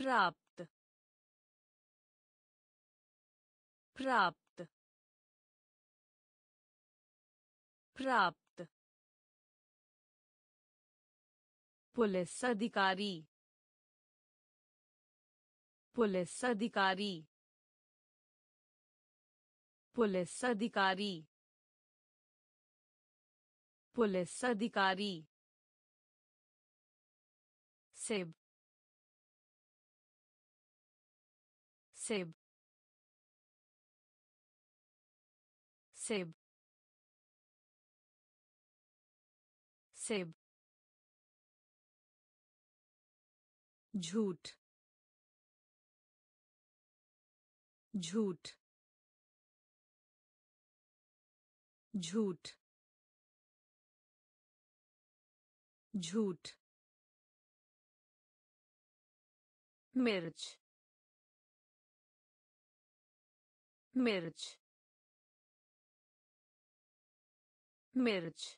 प्राप्त प्राप्त प्राप्त. पुलिस अधिकारी पुलिस अधिकारी पुलिस अधिकारी पुलिस अधिकारी. सेब सेब। सेब। सेब। झूठ। झूठ। झूठ। झूठ। मिर्च। मिर्च मिर्च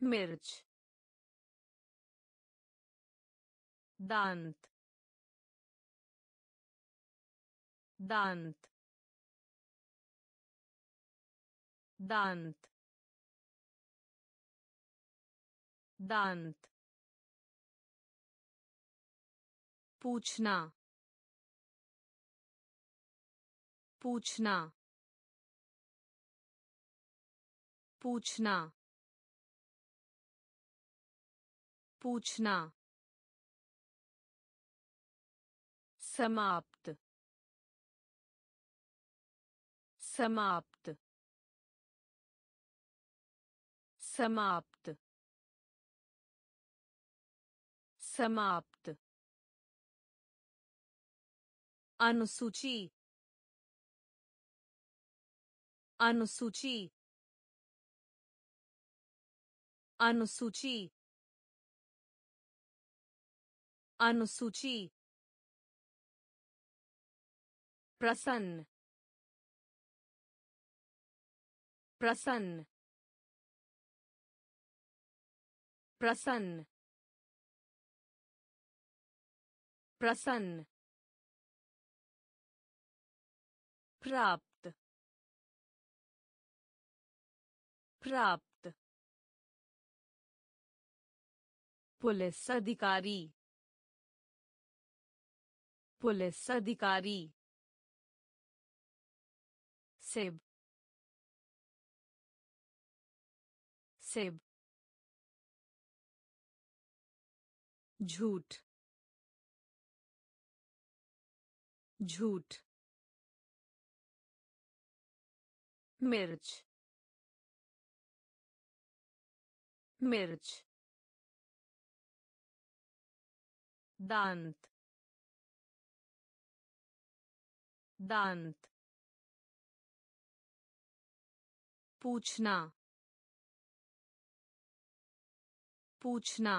मिर्च दांत दांत दांत दांत पूछना पूछना। पूछना। पूछना। समाप्त। समाप्त। समाप्त। समाप्त। अनुसूची। अनुसूची। अनुसूची। अनुसूची। प्रसन्न। प्रसन्न। प्रसन्न। प्रसन्न। प्राप्त। प्राप्त। पुलिस अधिकारी। पुलिस अधिकारी। सेब। सेब। झूठ। झूठ। मिर्च। मिर्च। दांत। दांत। पूछना। पूछना।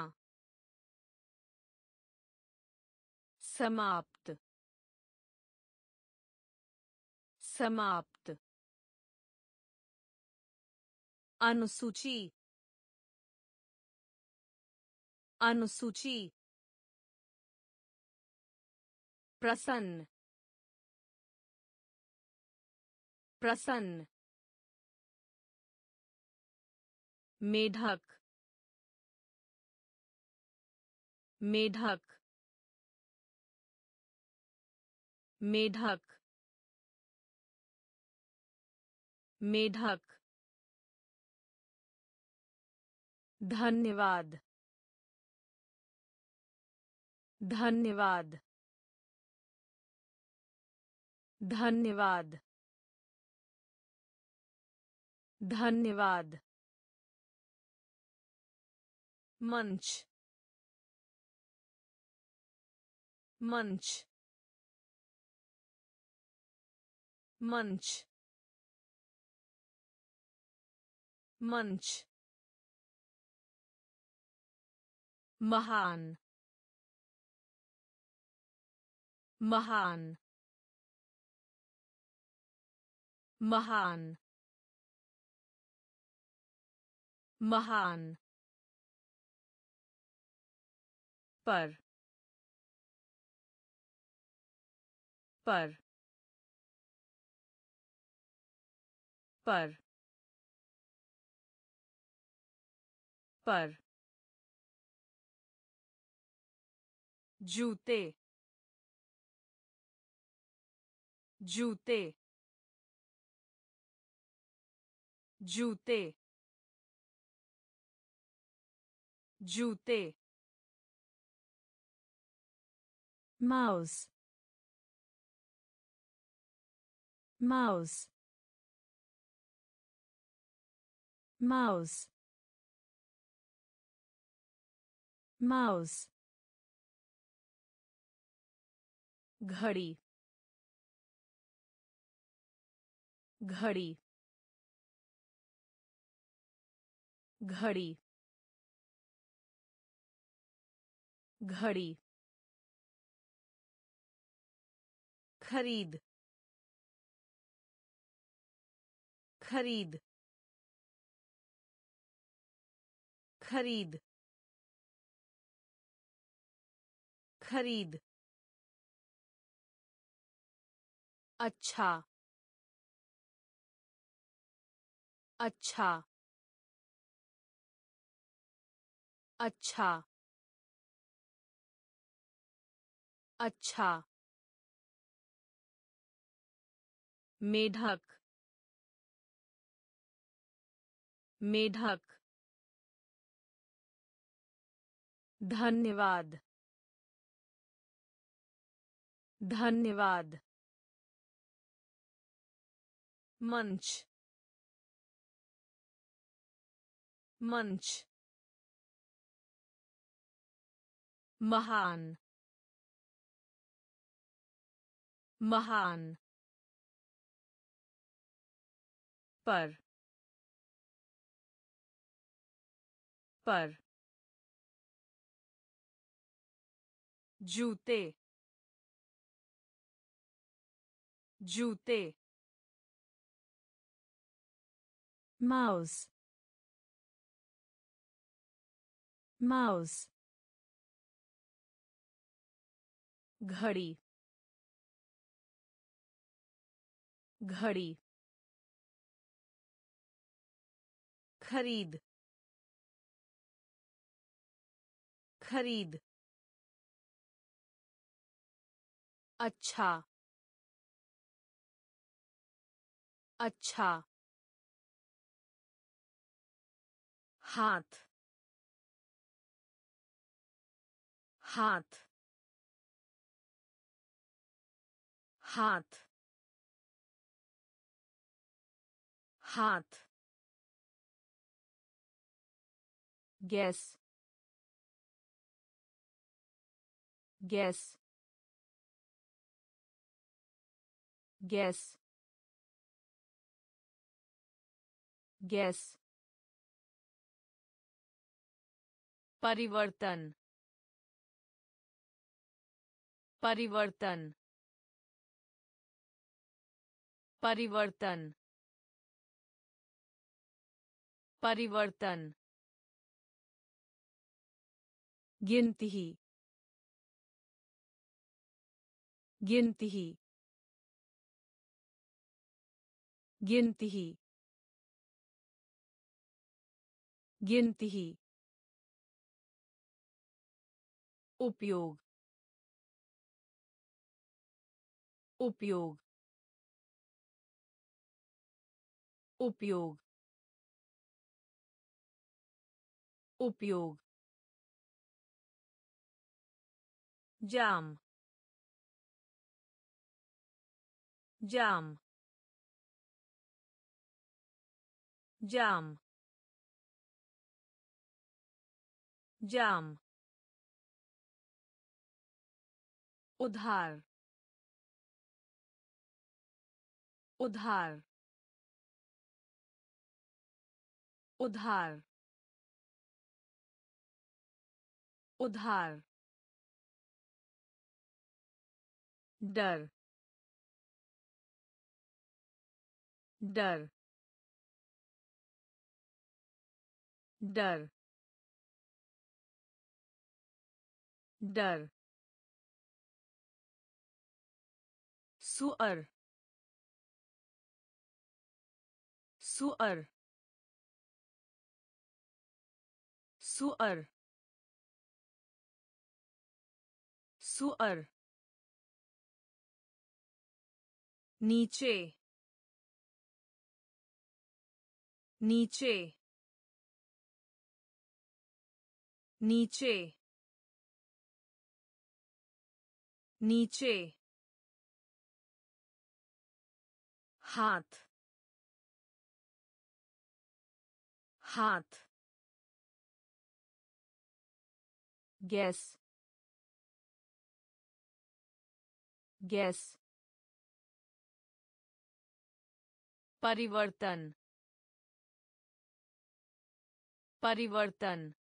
समाप्त। समाप्त। अनुसूची। अनुसूची प्रसन्न प्रसन्न मेढक मेढक मेढक मेढक धन्यवाद धन्यवाद। धन्यवाद। धन्यवाद। मंच। मंच। मंच। मंच। महान। महान महान महान पर पर पर पर। जूते। जूते। जूते। जूते। माउस। माउस। माउस। माउस। घड़ी। घड़ी घड़ी घड़ी खरीद खरीद खरीद खरीद अच्छा अच्छा। अच्छा। अच्छा। मेढक। मेढक। धन्यवाद। धन्यवाद। मंच। मंच महान महान पर पर जूते जूते mouse. Mouse. घड़ी घड़ी खरीद खरीद अच्छा अच्छा हाथ हाथ। हाथ। हाथ। गैस। गैस। गैस। गैस। परिवर्तन। परिवर्तन परिवर्तन परिवर्तन गिनती ही गिनती ही गिनती ही गिनती ही उपयोग उपयोग। उपयोग। उपयोग। जाम। जाम। जाम। जाम। उधार। उधार। उधार। उधार। डर। डर। डर। डर। सुअर। सुअर सुअर सुअर नीचे नीचे नीचे नीचे हाथ हाथ। गैस। गैस। परिवर्तन। परिवर्तन।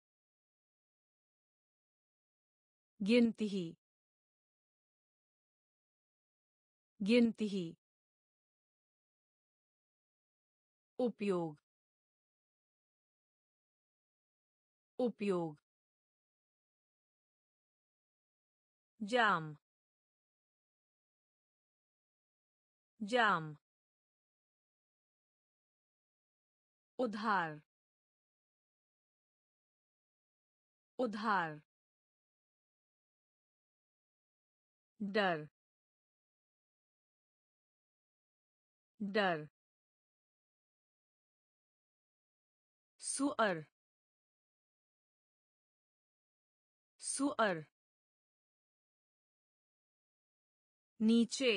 गिनती। ही गिनती। ही उपयोग। उपयोग। जाम। जाम। उधार। उधार। डर। डर। सुअर। सुअर नीचे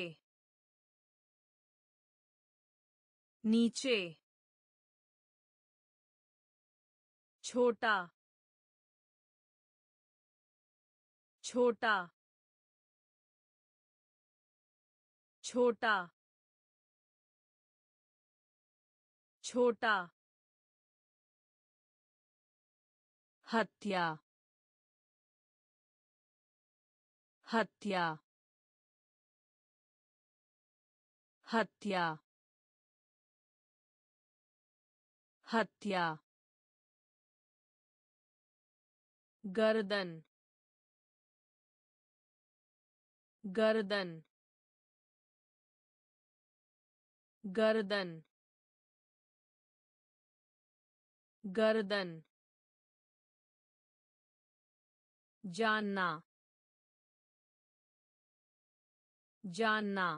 नीचे छोटा छोटा छोटा छोटा हत्या हत्या हत्या हत्या गर्दन गर्दन गर्दन गर्दन जानना जानना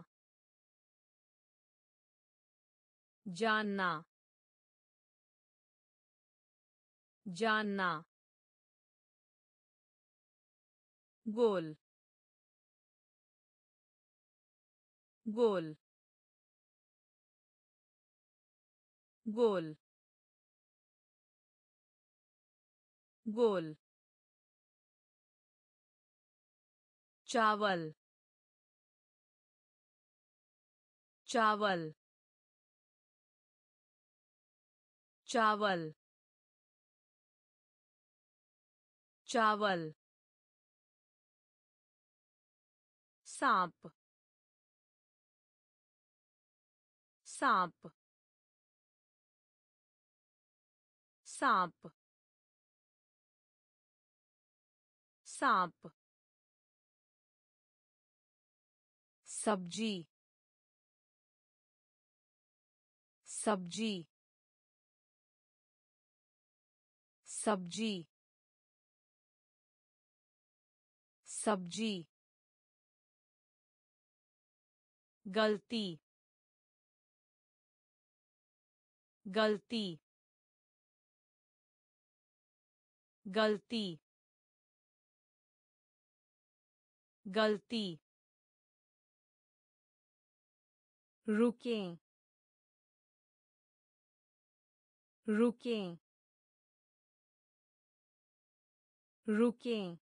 जानना जानना गोल गोल गोल गोल चावल चावल चावल चावल सांप सांप सांप सांप सब्ज़ी सब्ज़ी सब्ज़ी सब्ज़ी गलती गलती गलती गलती रुकें। रुकें। रुकें।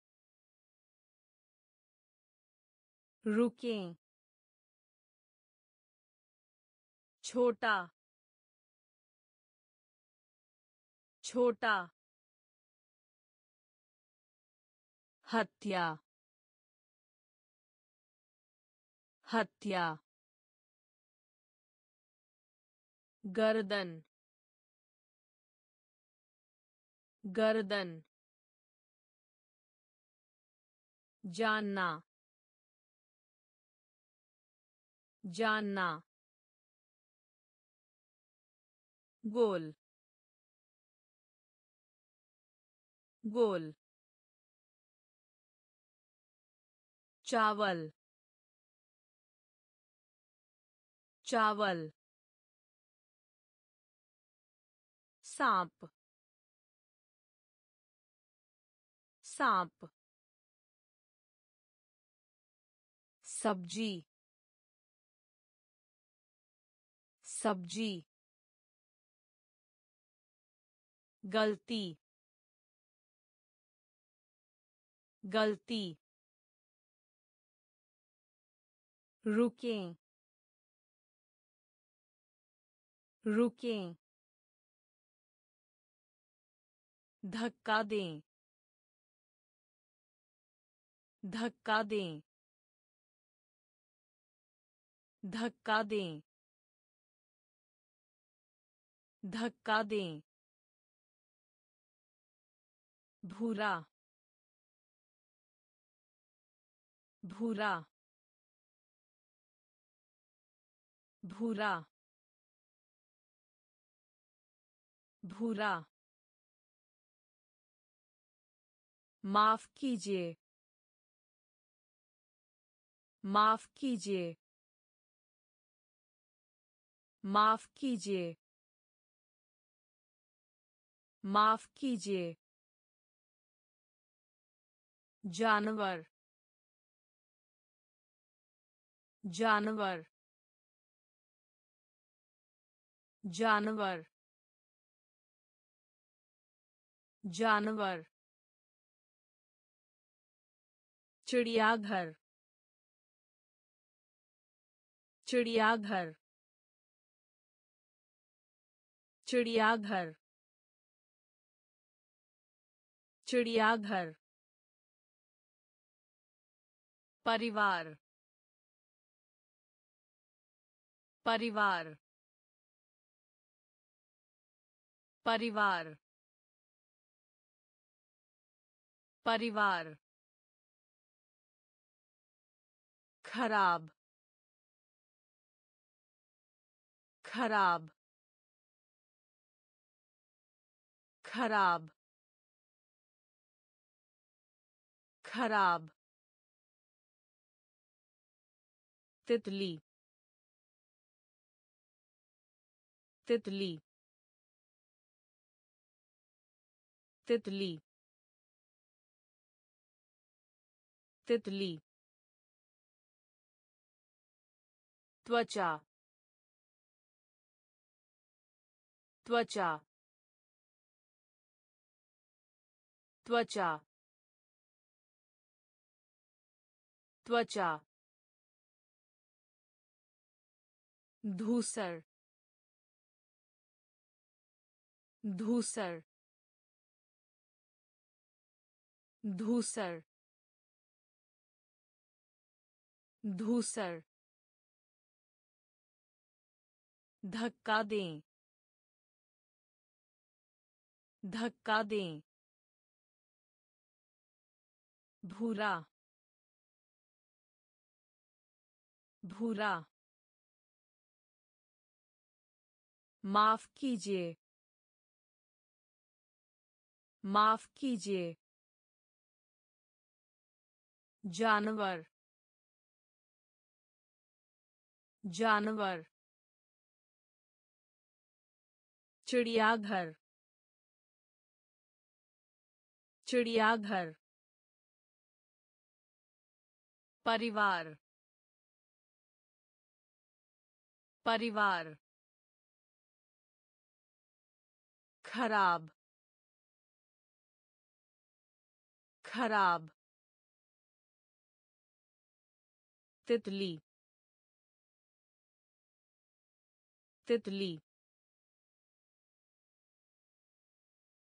रुकें। छोटा। छोटा। हत्या। हत्या। गर्दन। गर्दन जानना जानना गोल गोल चावल चावल सांप सांप। सब्ज़ी। सब्ज़ी। गलती। गलती। रुकें। रुकें। धक्का दें। धक्का दें। धक्का दें। धक्का दें। भूरा। भूरा। भूरा। भूरा। माफ़ कीजिए। माफ़ कीजिए। माफ़ कीजिए। माफ़ कीजिए। जानवर। जानवर। जानवर। जानवर। चिड़ियाघर। चिड़ियाघर। चिड़ियाघर। चिड़ियाघर। परिवार। परिवार। परिवार। परिवार। खराब। खराब। खराब। खराब। तितली। तितली। तितली। तितली। त्वचा। त्वचा। त्वचा। त्वचा। धूसर। धूसर। धूसर। धूसर। धक्का दें। धक्का दें। भूरा। भूरा। माफ़ कीजिए। माफ़ कीजिए। जानवर। जानवर। चिड़ियाघर। चिड़ियाघर परिवार परिवार खराब खराब तितली तितली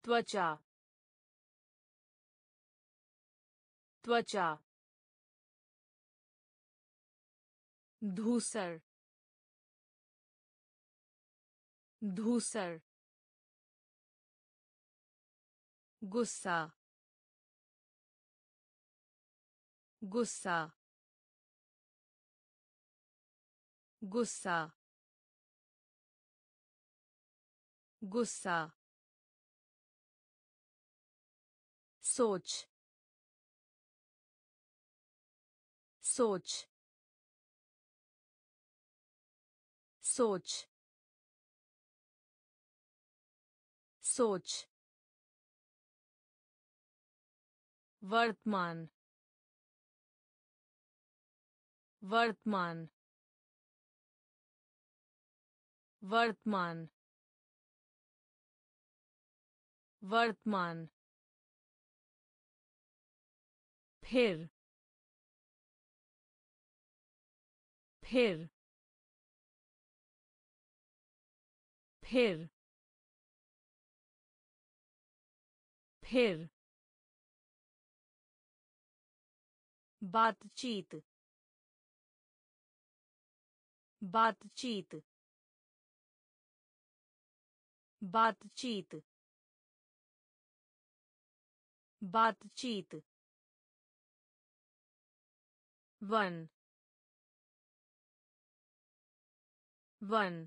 त्वचा त्वचा। धूसर। धूसर। गुस्सा। गुस्सा। गुस्सा। गुस्सा। सोच। सोच सोच सोच वर्तमान वर्तमान वर्तमान वर्तमान फिर फिर फिर फिर। बातचीत बातचीत। बातचीत बातचीत। वन वन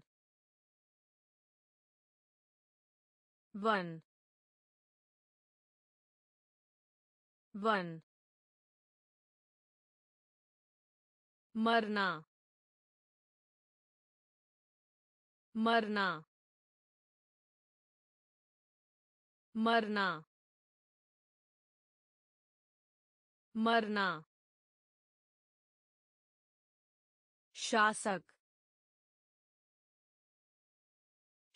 वन वन. मरना मरना. मरना मरना. शासक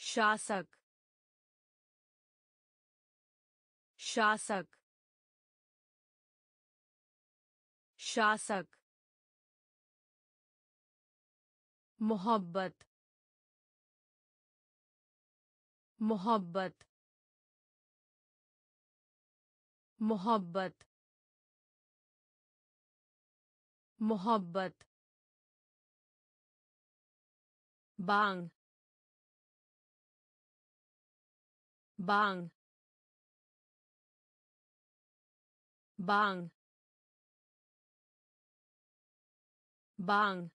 शासक शासक शासक मोहब्बत मोहब्बत मोहब्बत मोहब्बत बांग बांग बांग बांग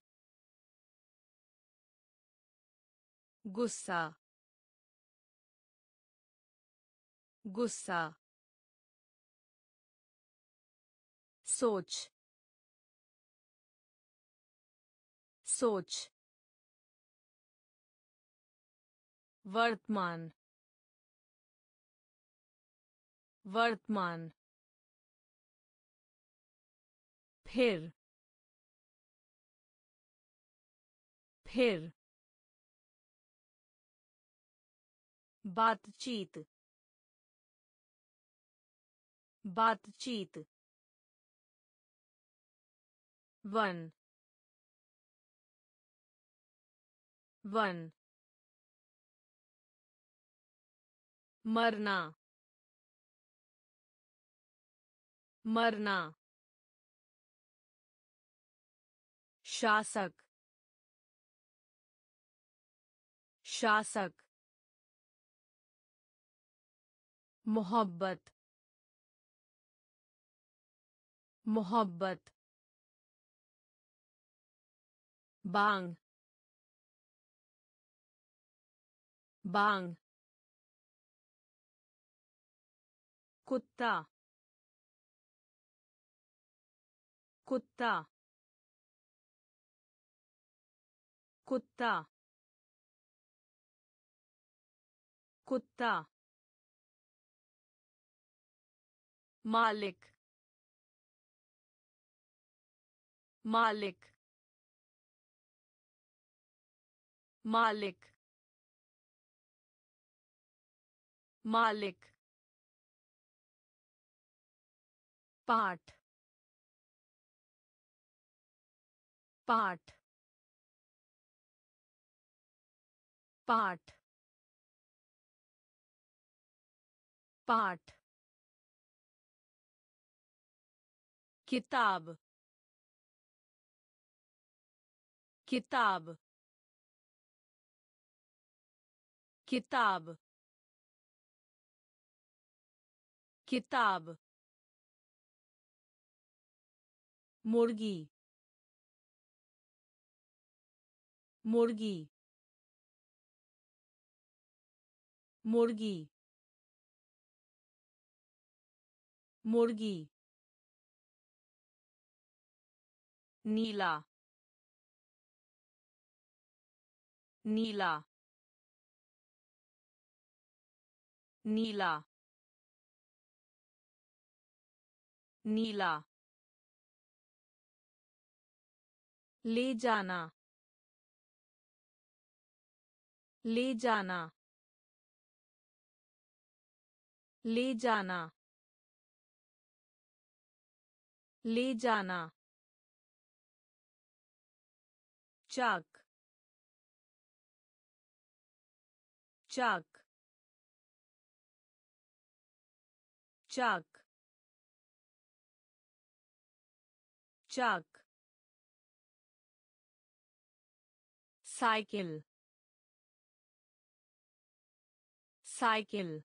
गुस्सा गुस्सा सोच सोच वर्तमान वर्तमान फिर फिर बातचीत बातचीत वन वन मरना मरना। शासक। शासक। मोहब्बत। मोहब्बत। बांग। बांग। कुत्ता। कुत्ता। कुत्ता। कुत्ता। मालिक। मालिक। मालिक। मालिक। पाठ। पाठ। पाठ। पाठ। किताब। किताब। किताब। किताब। मुर्गी। मुर्गी मुर्गी मुर्गी नीला नीला नीला नीला ले जाना ले जाना। ले जाना। ले जाना। Chalk. Chalk. Chalk. Chalk. Cycle. Cycle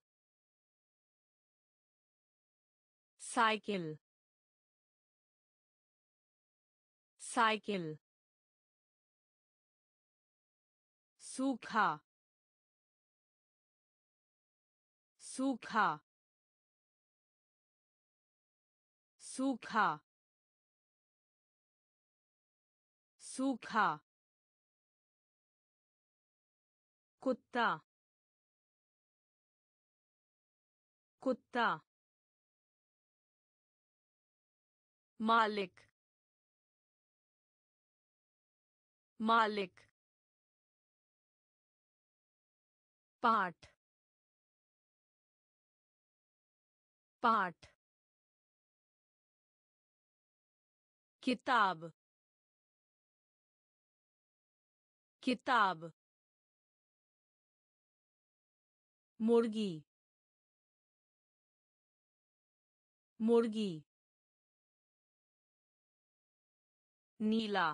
cycle cycle सूखा सूखा सूखा सूखा कुत्ता कुत्ता। मालिक। मालिक। पाठ। पाठ। किताब। किताब। मुर्गी। मुर्गी नीला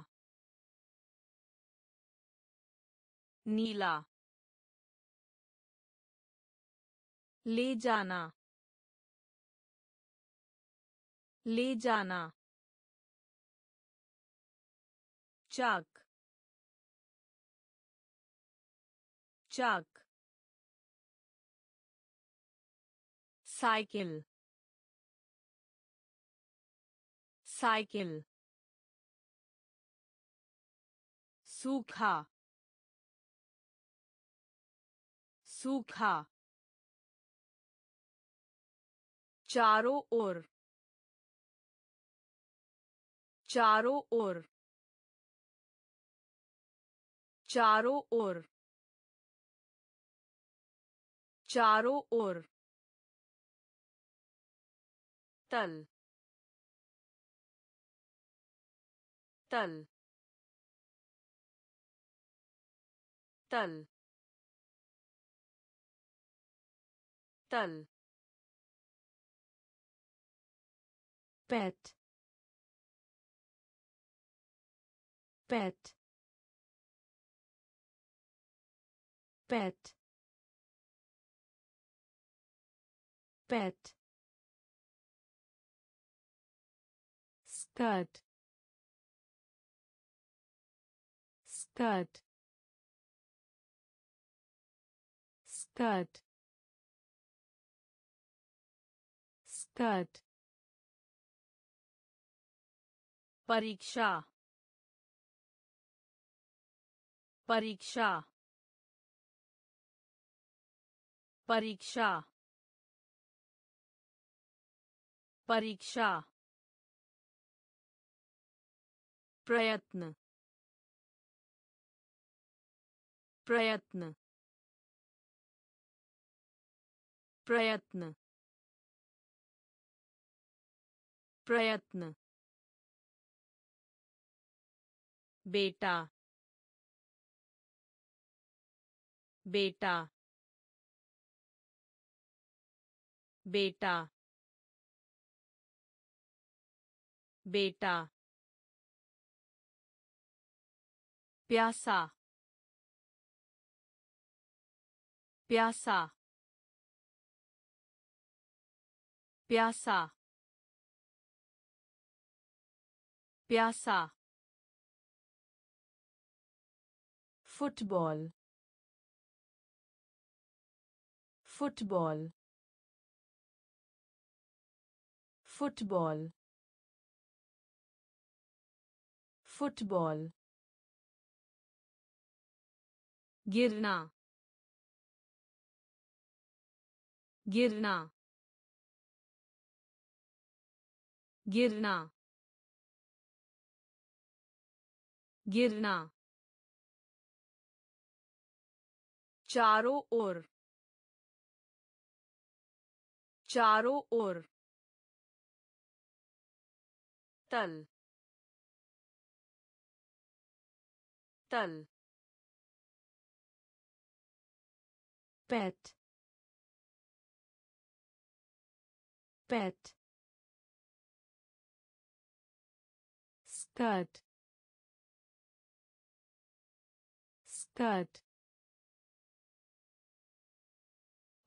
नीला ले जाना ले जाना चाक चाक साइकिल साइकिल सूखा सूखा चारों ओर चारों ओर चारों ओर चारों ओर तल tal tal tal. Pet. Pet. Pet. Pet. Skirt skirt skirt skirt परीक्षा परीक्षा परीक्षा परीक्षा प्रयत्न प्रयत्न प्रयत्न प्रयत्न बेटा बेटा बेटा बेटा प्यासा प्यासा। प्यासा। प्यासा। फुटबॉल। फुटबॉल। फुटबॉल। फुटबॉल। गिरना। गिरना। गिरना। गिरना। चारों ओर। चारों ओर। तल। तल। Pet. Pet skirt skirt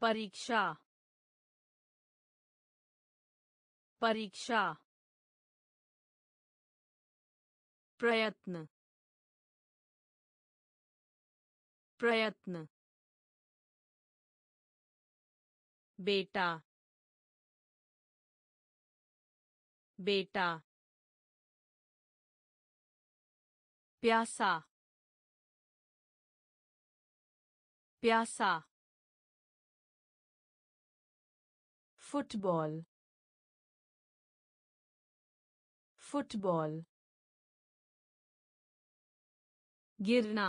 परीक्षा परीक्षा प्रयत्न प्रयत्न बेटा बेटा प्यासा प्यासा फुटबॉल फुटबॉल गिरना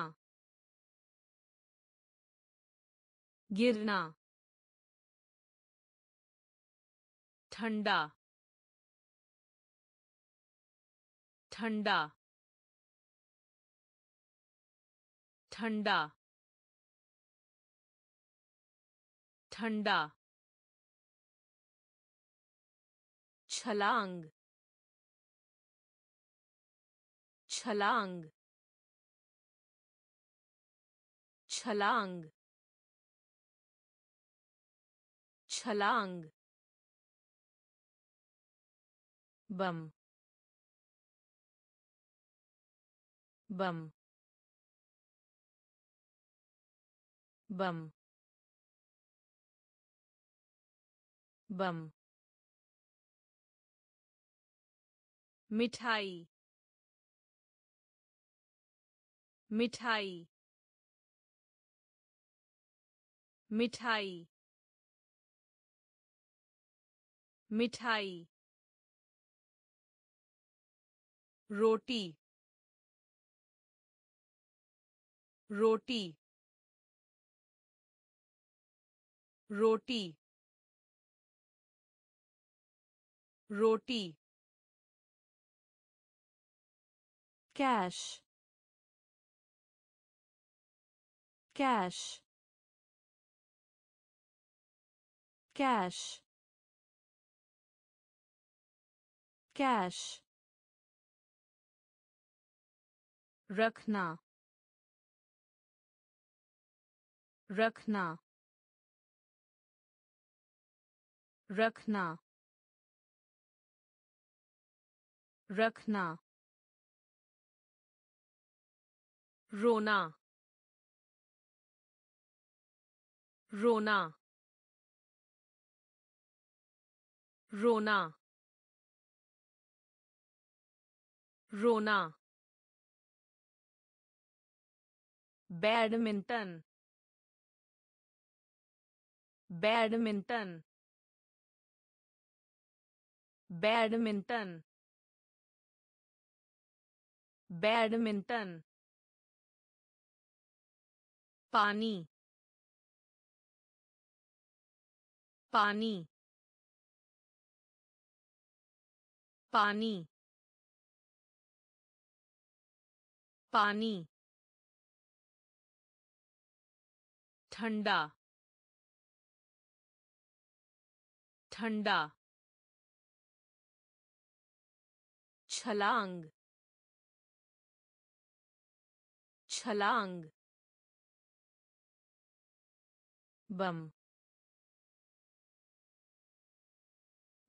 गिरना ठंडा ठंडा। ठंडा। ठंडा। छलांग। छलांग। छलांग। छलांग। बम। बम बम बम मिठाई मिठाई मिठाई मिठाई रोटी रोटी रोटी रोटी कैश कैश कैश कैश रखना रखना रखना रखना रोना रोना रोना रोना। बैडमिंटन बैडमिंटन बैडमिंटन बैडमिंटन पानी पानी पानी पानी ठंडा ठंडा। छलांग। छलांग। बम।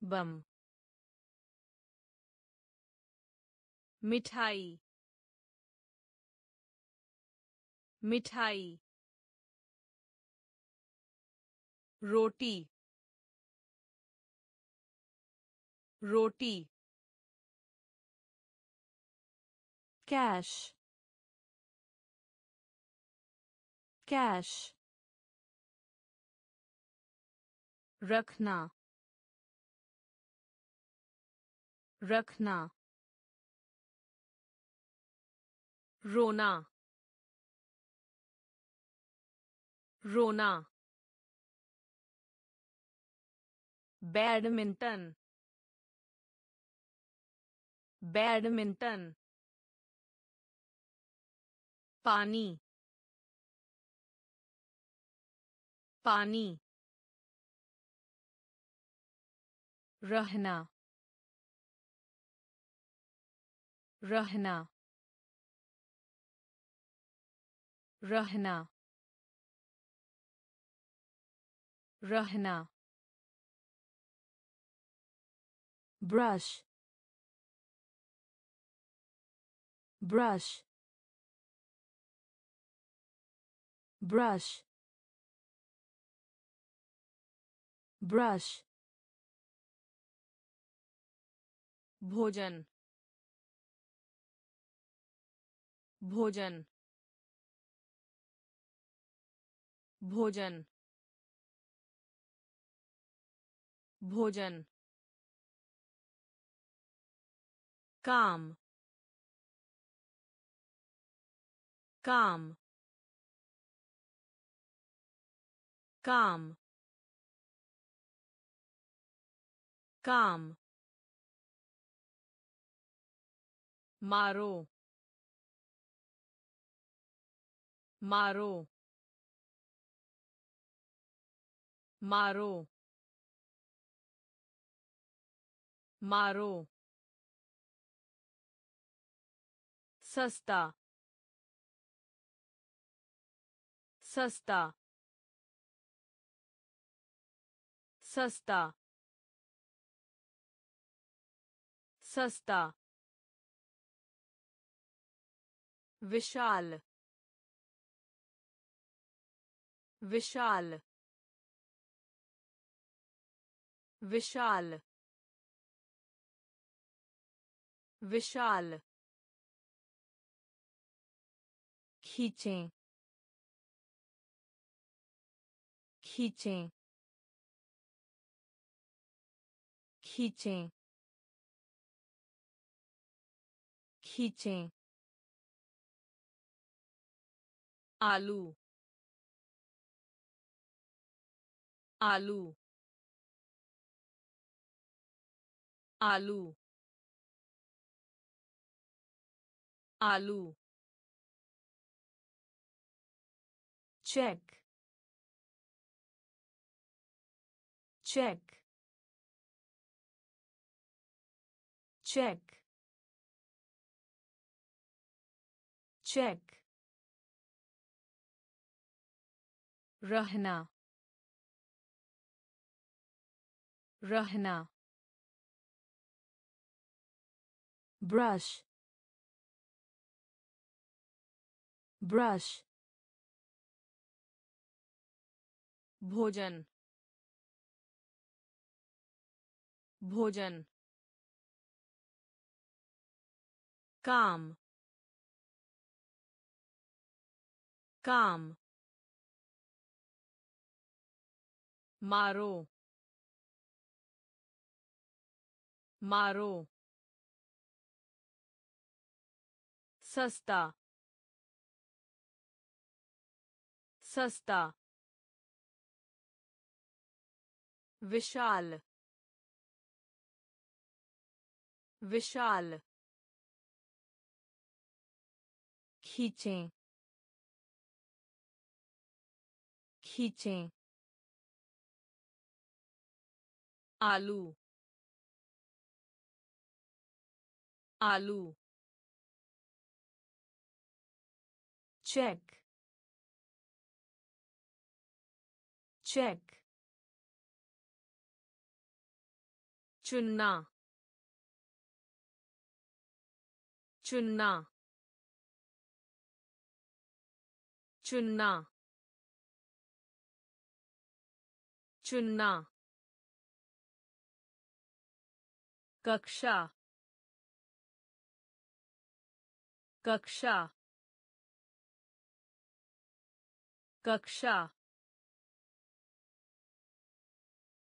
बम। मिठाई। मिठाई। रोटी। रोटी cash cash रखना रखना रोना रोना बैडमिंटन बैडमिंटन पानी पानी रहना रहना रहना रहना brush brush brush brush भोजन भोजन भोजन भोजन काम काम काम काम मारो मारो मारो मारो सस्ता सस्ता सस्ता सस्ता विशाल विशाल विशाल विशाल। खींचें। खींचें खींचें खींचें आलू आलू आलू आलू check. Check check check रहना रहना brush brush भोजन भोजन काम काम मारो मारो सस्ता सस्ता विशाल विशाल खींचें खींचें आलू आलू चेक चेक चुनना चुनना। चुनना। चुनना। कक्षा। कक्षा। कक्षा।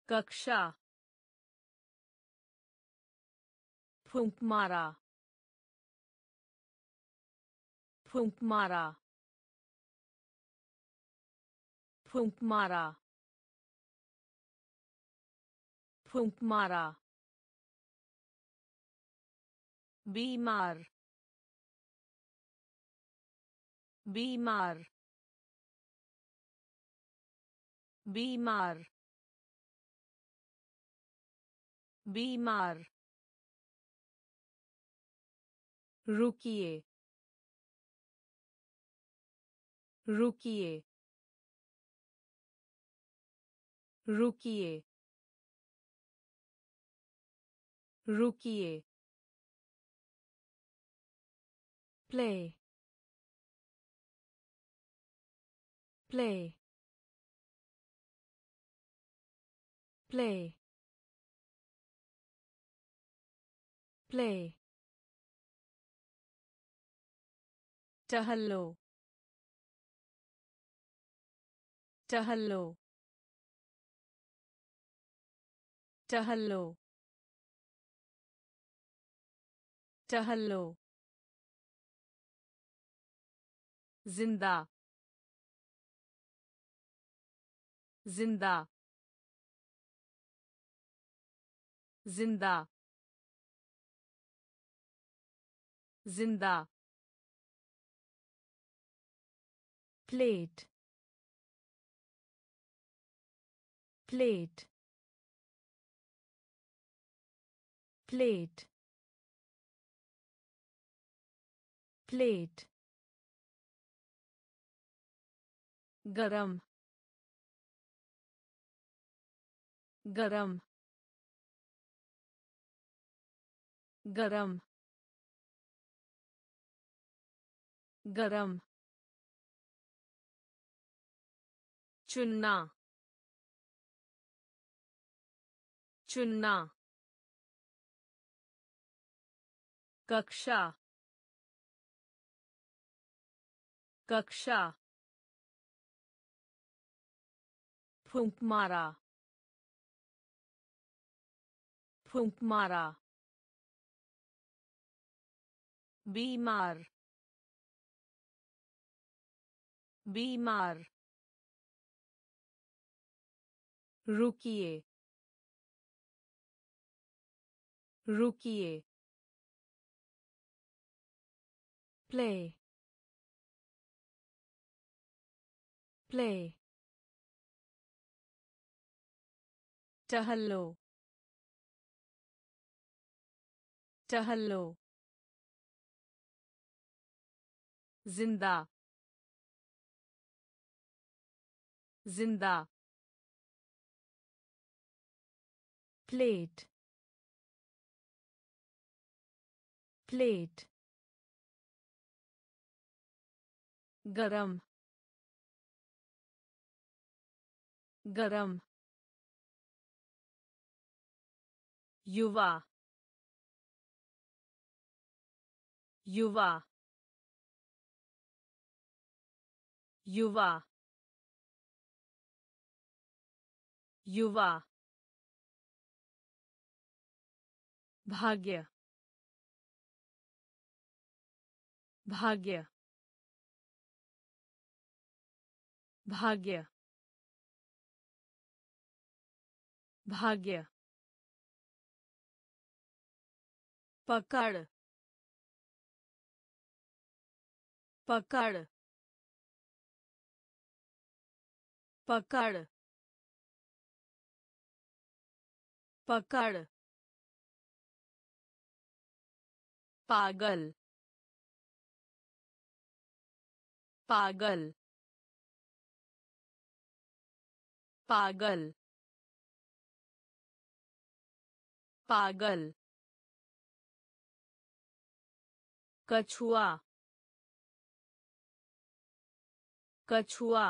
कक्षा। फूंक मारा। फूंक मारा फूंक मारा फूंक मारा बीमार बीमार बीमार बीमार रुकिए रुकिए। रुकिए। रुकिए। प्ले। प्ले। प्ले। प्ले। टहल्लो टहलो टहलो टहलो ज़िंदा ज़िंदा ज़िंदा ज़िंदा plate. Plate. Plate. Plate. गरम गरम गरम गरम चुनना चुनना। कक्षा। कक्षा। फूंक मारा फूंक मारा बीमार। बीमार। रुकिए। रुकिए। Play. Play. टहलो। टहलो। ज़िंदा। ज़िंदा। Plate. Plate. गरम गरम युवा युवा युवा युवा भाग्य भाग्य भाग्य भाग्य पकड़ पकड़ पकड़ पकड़ पागल पागल पागल पागल कछुआ कछुआ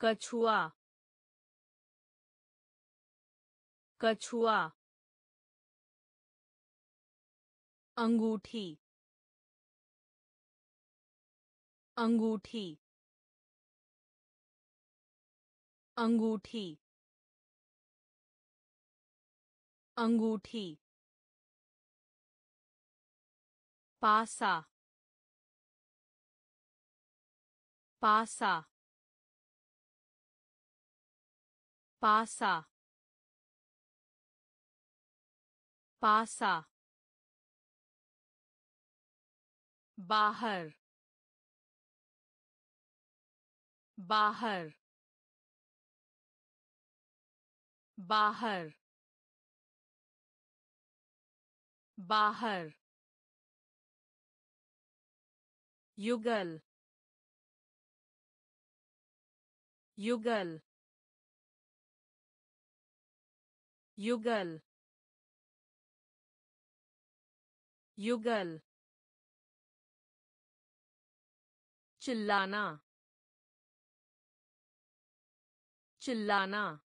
कछुआ कछुआ अंगूठी अंगूठी अंगूठी अंगूठी पासा पासा पासा पासा बाहर बाहर। बाहर। बाहर। युगल। युगल। युगल। युगल। चिल्लाना। चिल्लाना।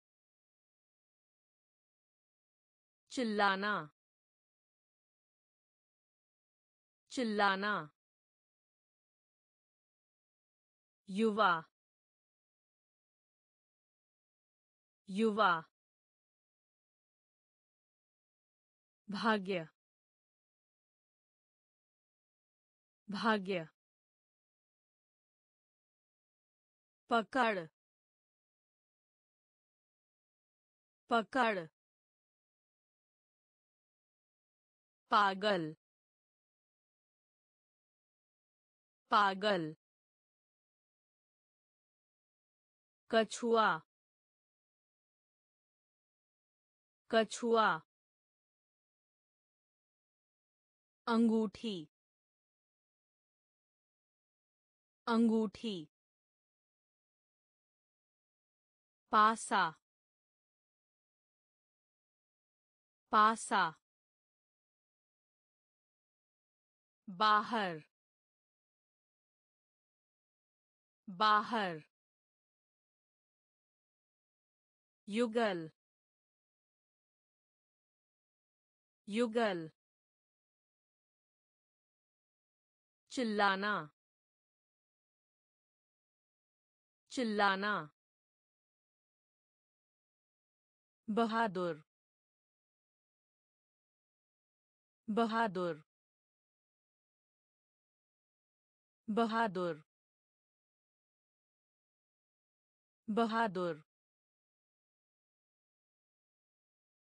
चिल्लाना। चिल्लाना। युवा। युवा। भाग्य। भाग्य। पकड़। पकड़। पागल। पागल। कछुआ। कछुआ। अंगूठी। अंगूठी। पासा। पासा। बाहर। बाहर। युगल। युगल। चिल्लाना। चिल्लाना। बहादुर। बहादुर बहादुर बहादुर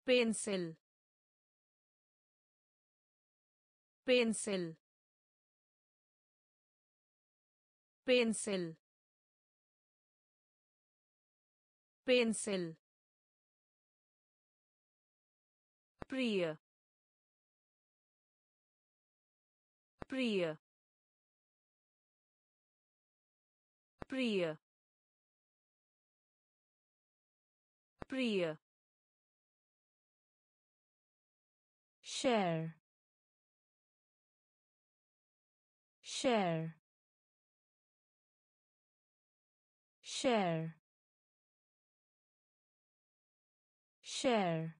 पेंसिल पेंसिल पेंसिल पेंसिल प्रिय प्रिय प्रिय प्रिय share share share share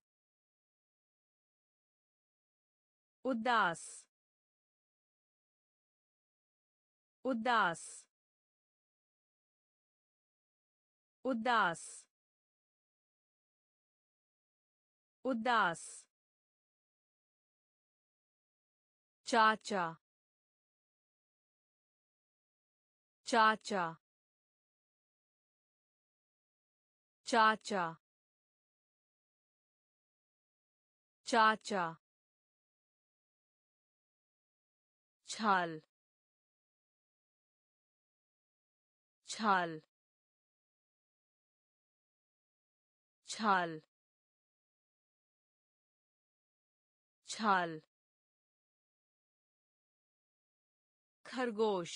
उदास उदास उदास उदास चाचा चाचा चाचा चाचा छाल छाल। छाल। छाल। खरगोश।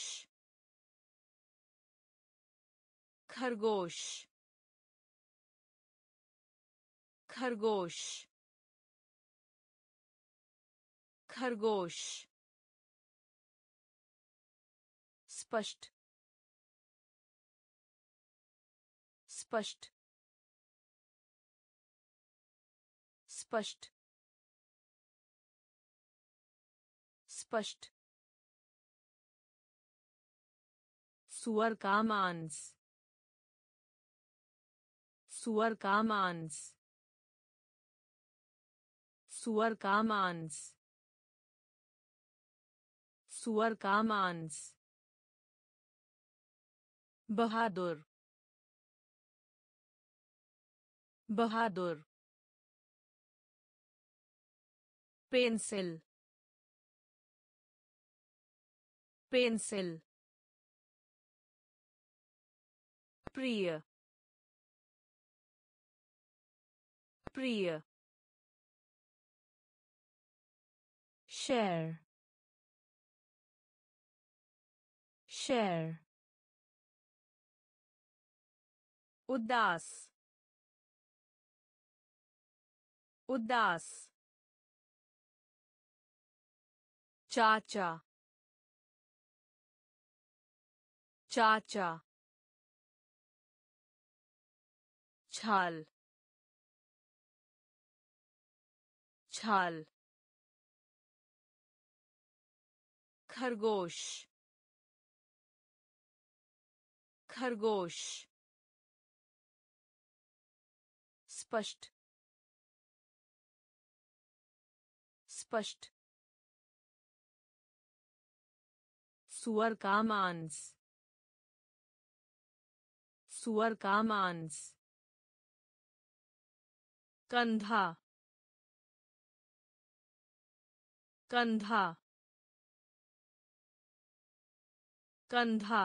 खरगोश। खरगोश। खरगोश। स्पष्ट। स्पष्ट। स्पष्ट। स्पष्ट। सुअर का मांस सुअर का मांस सुअर का मांस सुअर का मांस बहादुर। बहादुर पेंसिल पेंसिल प्रिय प्रिय share. Share. उदास उदास चाचा चाचा छाल छाल खरगोश खरगोश स्पष्ट स्पष्ट। सुअर का मांस सुअर का मांस कंधा। कंधा। कंधा।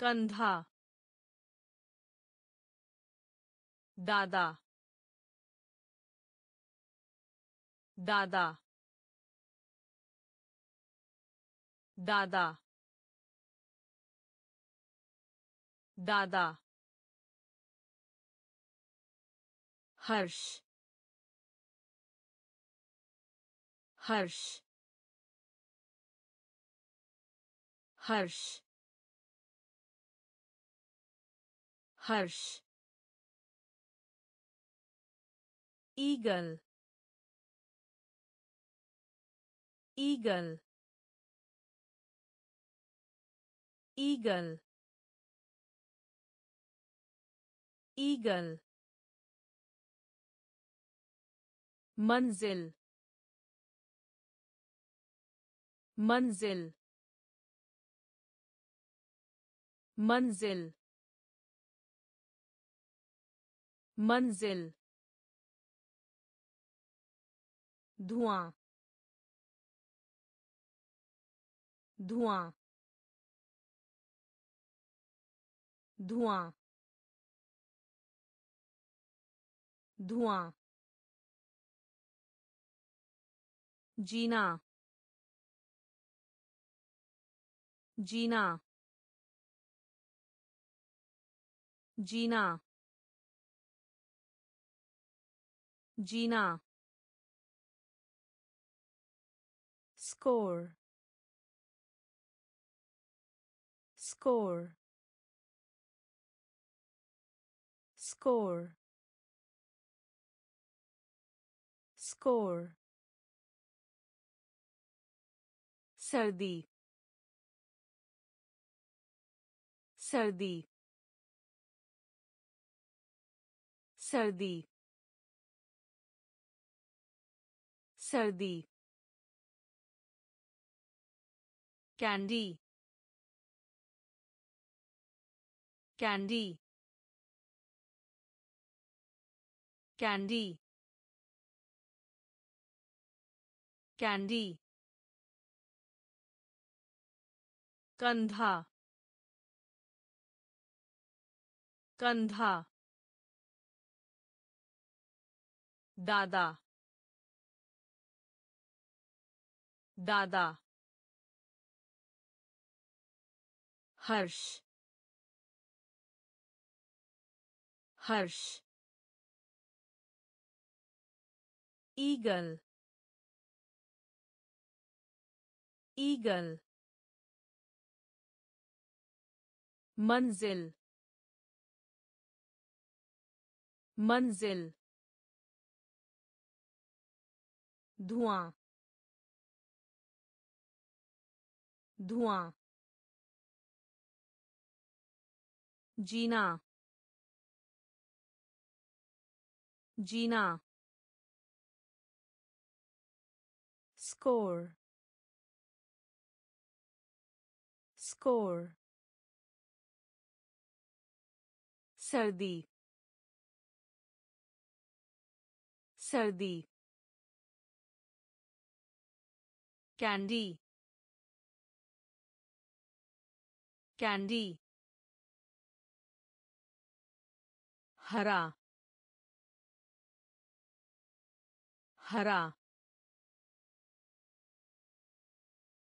कंधा। दादा। दादा। दादा। दादा। हर्ष। हर्ष। हर्ष। हर्ष। ईगल। ईगल ईगल ईगल मंजिल मंजिल मंजिल मंजिल धुआँ धुआँ धुआँ धुआँ जीना जीना जीना जीना score. score score score सर्दी सर्दी सर्दी सर्दी कैंडी कैंडी कैंडी कैंडी कंधा कंधा दादा दादा हर्ष हर्ष eagle. Eagle. मंजिल मंजिल धुआँ धुआँ जीना जीना। score score सर्दी। सर्दी। कैंडी। कैंडी। हरा। हरा।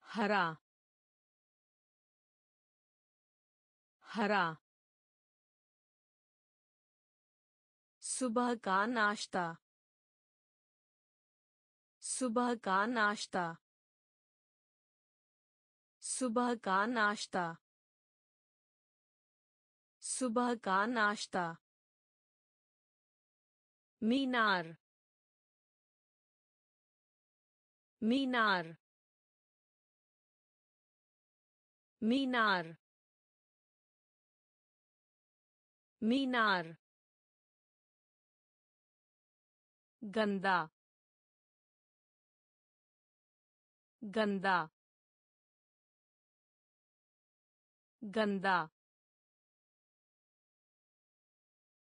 हरा। हरा। सुबह का नाश्ता। सुबह का नाश्ता। सुबह का नाश्ता। सुबह का नाश्ता। मीनार। मीनार मीनार मीनार गंदा गंदा गंदा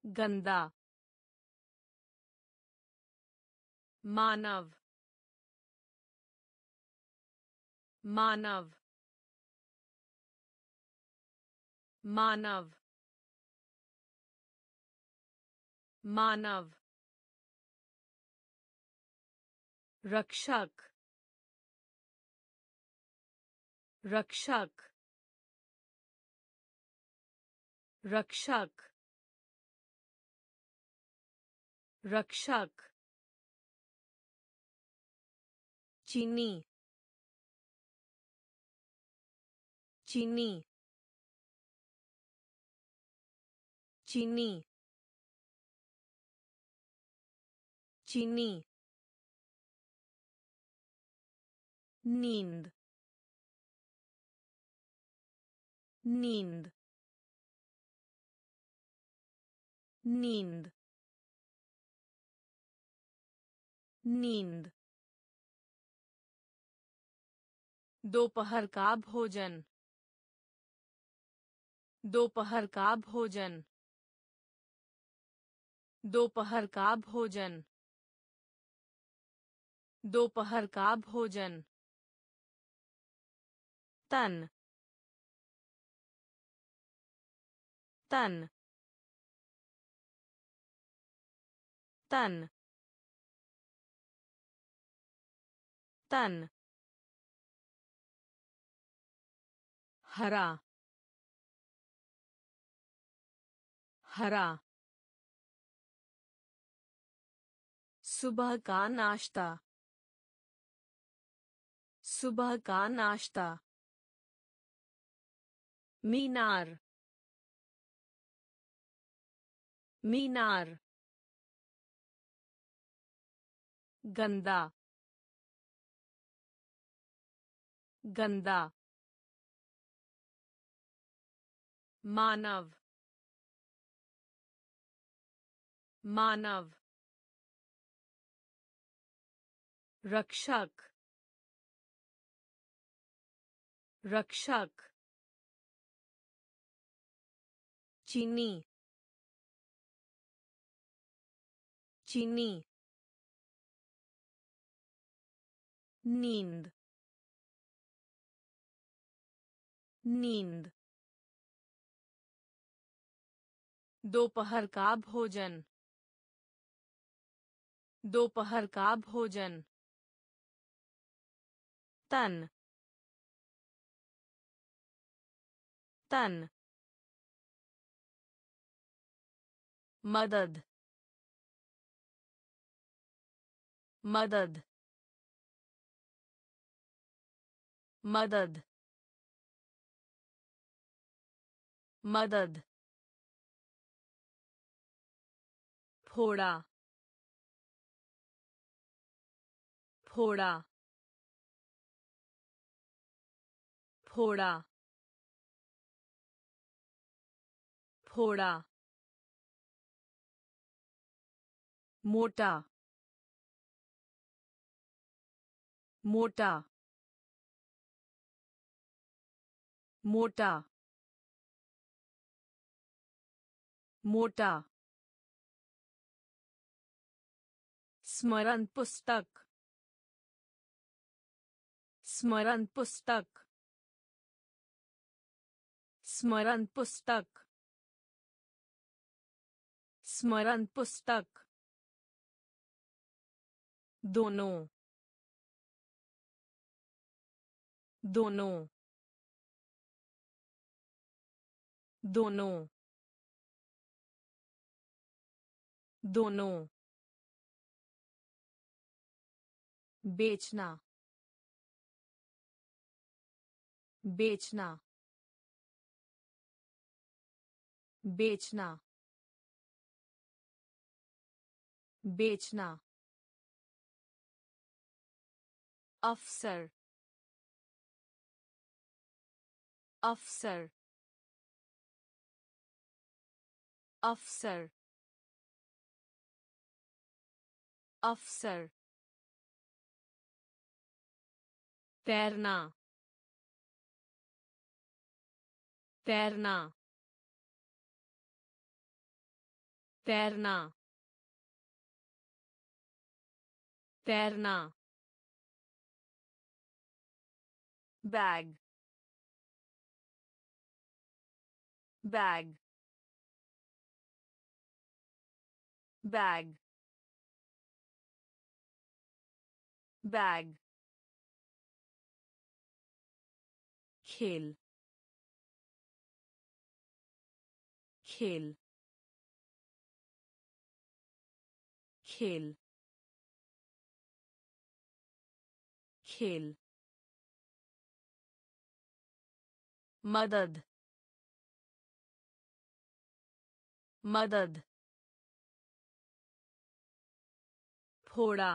गंदा मानव मानव मानव मानव रक्षक रक्षक रक्षक रक्षक चीनी चीनी। चीनी। चीनी। नींद। नींद। नींद। नींद। दोपहर का भोजन। दोपहर का भोजन। दोपहर का भोजन। दोपहर का भोजन। तन। तन। तन। तन। हरा। हरा। सुबह का नाश्ता। सुबह का नाश्ता। मीनार। मीनार। गंदा। गंदा। मानव। मानव रक्षक रक्षक चीनी चीनी नींद नींद दोपहर का भोजन दोपहर का भोजन। तन। तन। मदद। मदद। मदद। मदद। फोड़ा। फोड़ा फोड़ा फोड़ा मोटा मोटा मोटा मोटा। स्मरण पुस्तक। स्मरण पुस्तक स्मरण पुस्तक स्मरण पुस्तक दोनों दोनों दोनों दोनों बेचना बेचना बेचना बेचना अफसर अफसर अफसर अफसर तैरना तैरना। तैरना। तैरना। बैग। बैग। बैग। बैग। खेल। खेल। खेल। खेल। मदद। मदद। फोड़ा।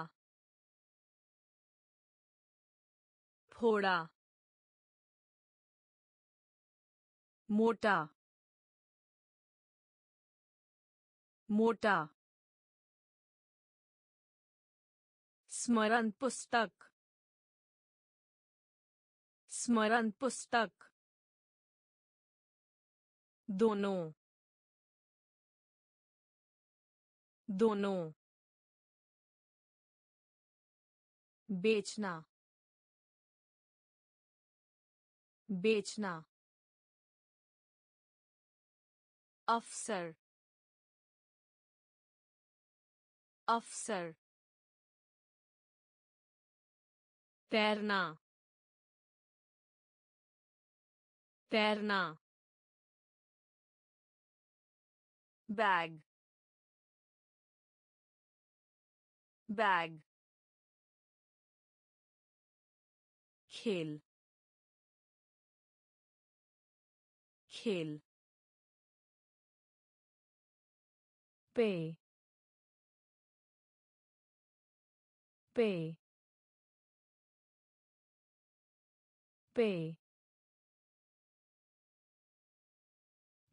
फोड़ा। मोटा। मोटा स्मरण पुस्तक स्मरण पुस्तक दोनों दोनों बेचना बेचना अफसर अफसर तैरना तैरना बैग बैग खेल खेल पे पे। पे।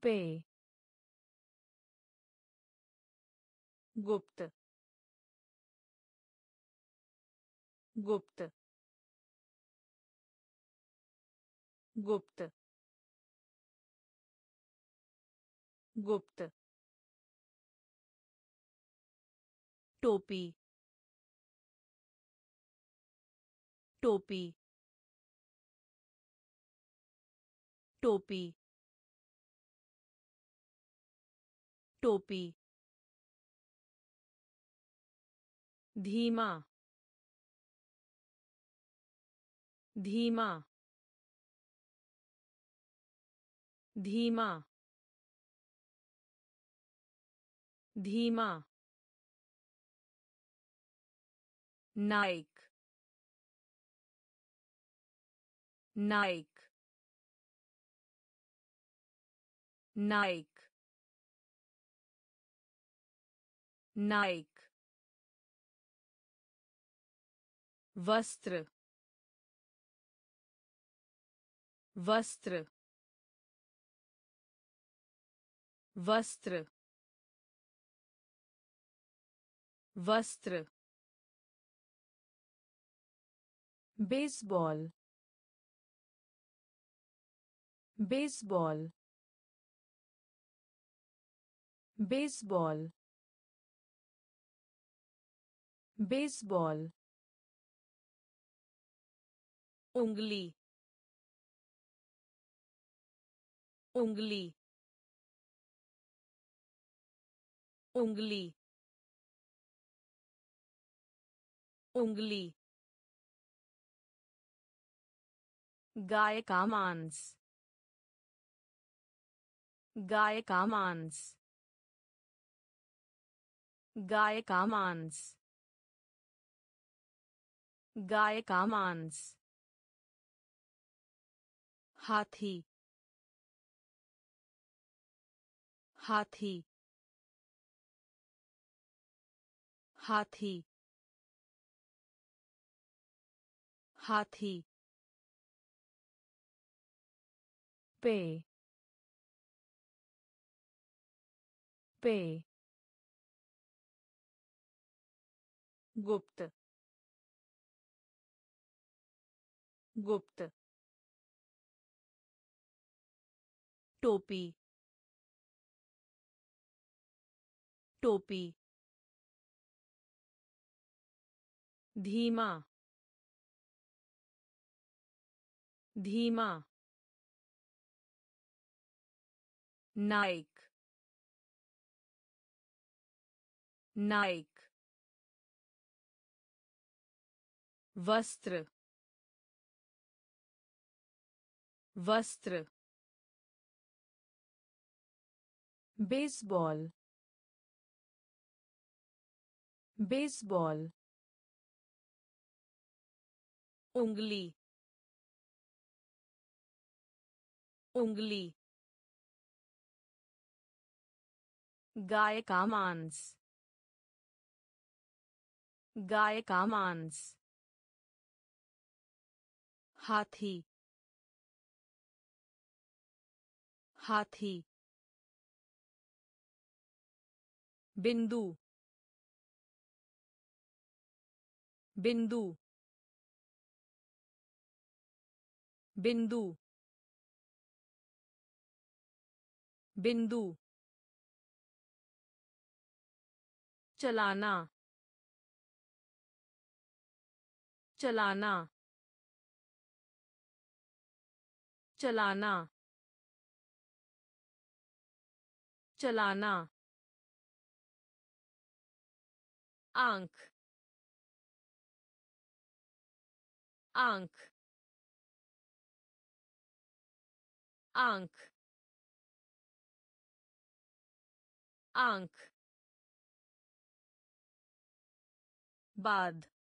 पे। गुप्त। गुप्त। गुप्त। गुप्त। टोपी। टोपी। टोपी। टोपी। धीमा। धीमा। धीमा। धीमा। नाइक। नाइक नाइक नाइक वस्त्र वस्त्र वस्त्र वस्त्र baseball बेसबॉल बेसबॉल बेसबॉल उंगली उंगली उंगली उंगली गाय का मांस गाय का मांस गाय का मांस गाय का मांस हाथी हाथी हाथी हाथी पे पे। गुप्त। गुप्त। टोपी। टोपी। धीमा। धीमा। नाइक नाइक वस्त्र वस्त्र बेसबॉल बेसबॉल उंगली उंगली गाय का मांस गाय का मांस हाथी। हाथी। बिंदु। बिंदु। बिंदु। बिंदु। चलाना। चलाना चलाना चलाना आँख आँख आँख आँख बाद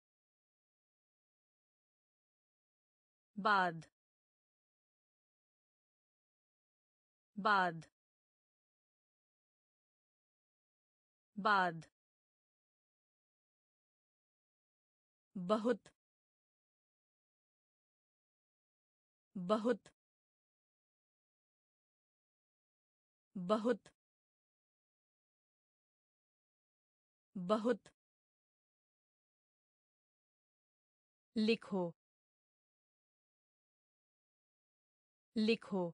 बाद बाद बाद बहुत। बहुत। बहुत। बहुत। लिखो। लिखो।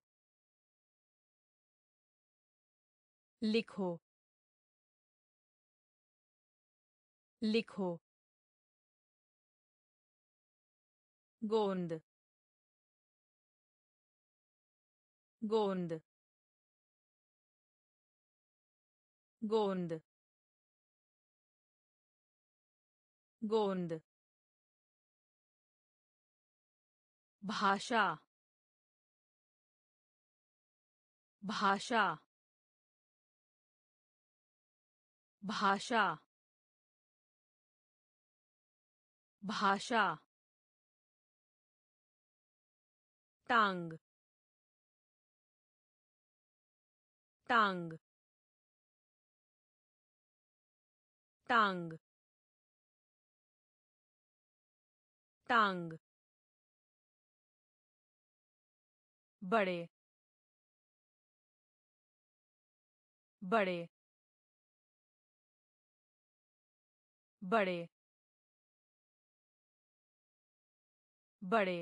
लिखो। लिखो। गोंद। गोंद। गोंद। गोंद। भाषा। भाषा भाषा भाषा टांग टांग टांग टांग बड़े बड़े बड़े बड़े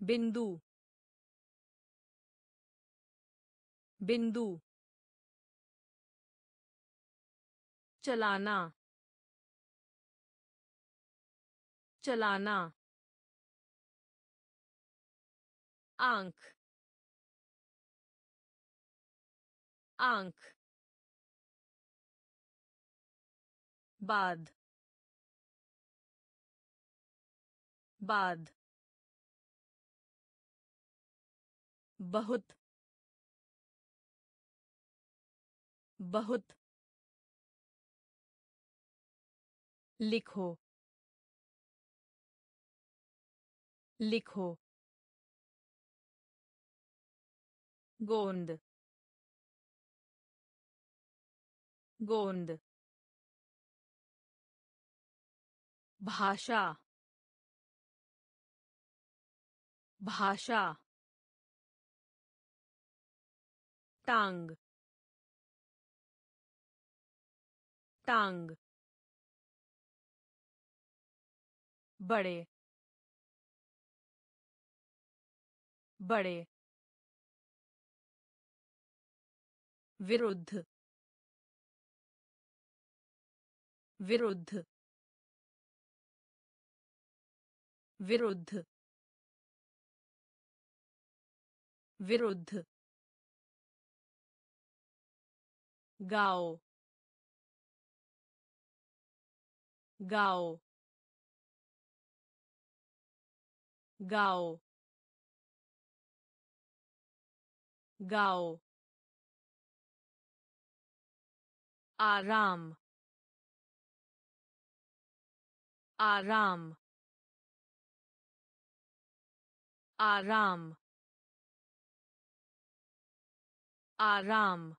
बिंदु बिंदु चलाना चलाना आँख आँख बाद बाद बहुत बहुत लिखो लिखो गोंद गोंद। भाषा। भाषा। टांग। टांग। बड़े। बड़े। विरुद्ध। विरुद्ध विरुद्ध विरुद्ध गाओ गाओ गाओ गाओ आराम आराम। आराम। आराम।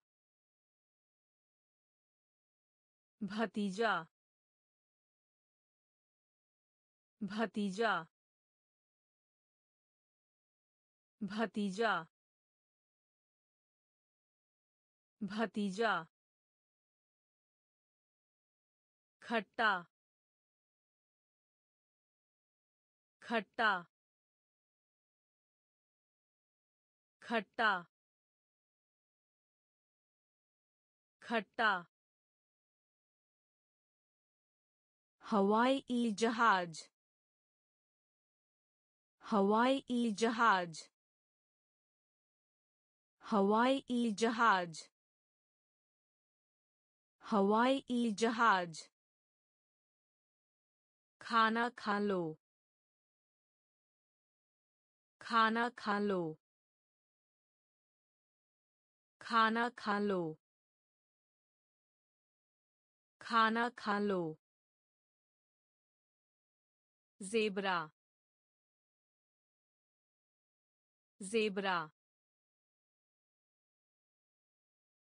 भतीजा। भतीजा। भतीजा। भतीजा। खट्टा। खट्टा खट्टा खट्टा हवाई जहाज़ हवाई जहाज़ हवाई जहाज़ हवाई जहाज़ खाना खा लो। खाना खा लो। खाना खा लो। खाना खा लो। जेबरा। जेबरा।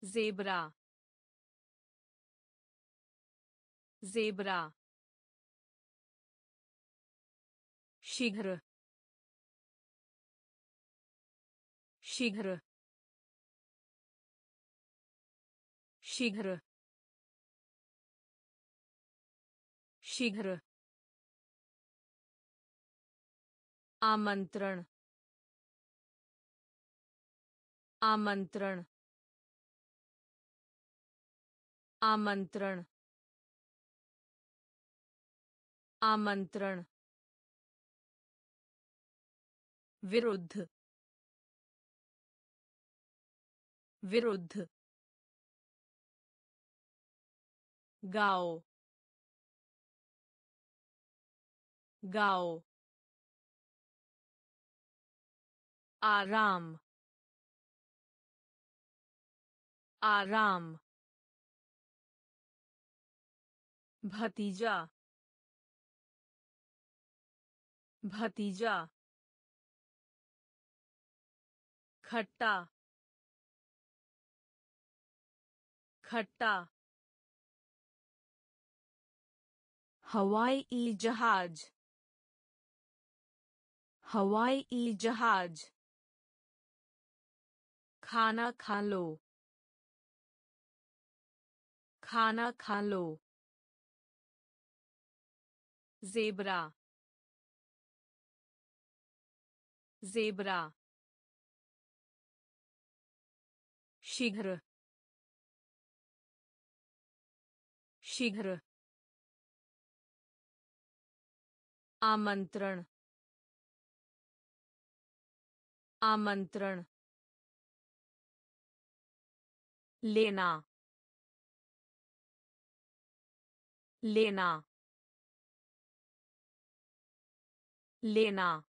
जेबरा। जेबरा। शीघ्र। शीघ्र शीघ्र शीघ्र। आमंत्रण आमंत्रण। आमंत्रण आमंत्रण। विरुद्ध विरुद्ध। गाओ। गाओ। आराम। आराम। भतीजा। भतीजा। खट्टा। खट्टा। हवाई जहाज़ हवाई जहाज़ खाना खा लो। खाना खा लो। जेबरा। जेबरा। शीघ्र। शीघ्र। आमंत्रण। आमंत्रण। लेना। लेना। लेना।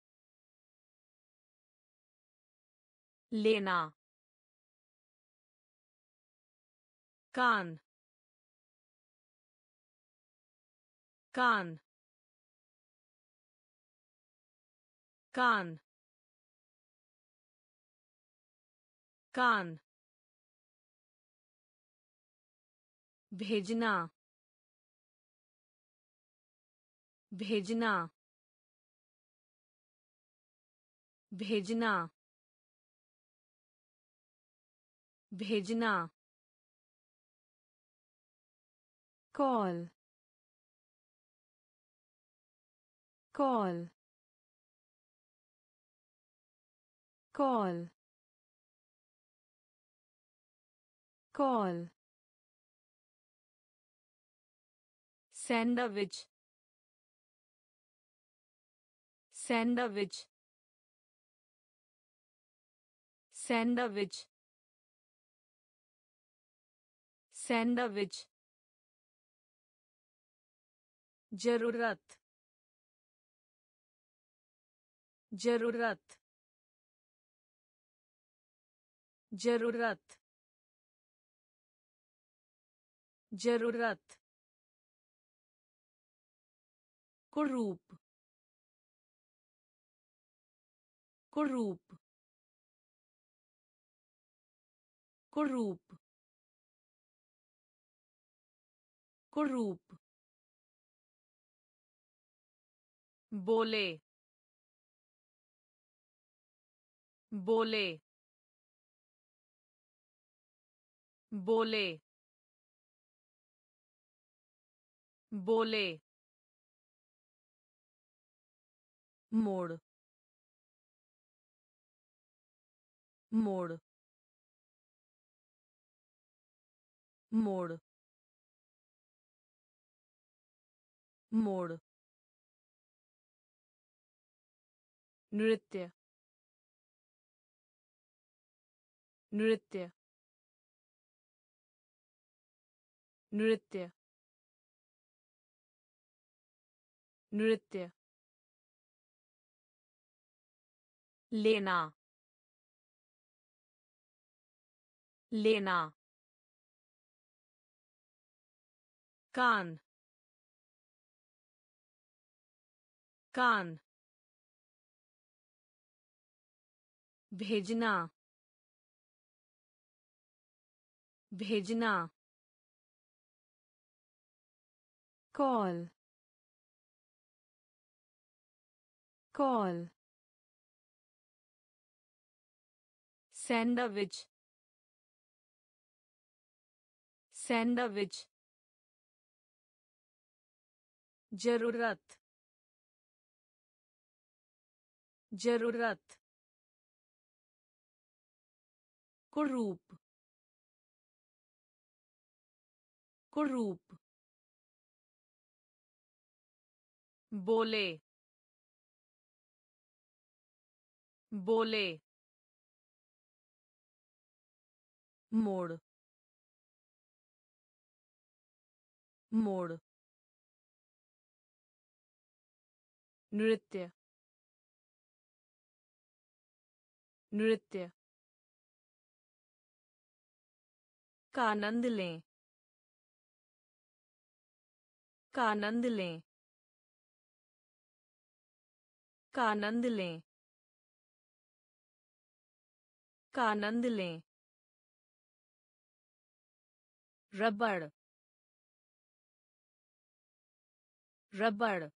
लेना। कान। कान कान कान भेजना भेजना भेजना भेजना call call call call sandwich sandwich sandwich sandwich जरूरत ज़रूरत ज़रूरत ज़रूरत कुरूप कुरूप कुरूप कुरूप। बोले। बोले बोले बोले मोड़ मोड़ मोड़ मोड़। नृत्य। नृत्य नृत्य नृत्य लेना लेना कान कान भेजना भेजना। कॉल। कॉल। सैंडविच। सैंडविच। ज़रूरत। ज़रूरत। कुरूप। कुरूप बोले। बोले। मोड़। मोड़। नृत्य। नृत्य। का आनंद लें। का आनंद लें। का आनंद लें। का आनंद लें। रबड़। रबड़।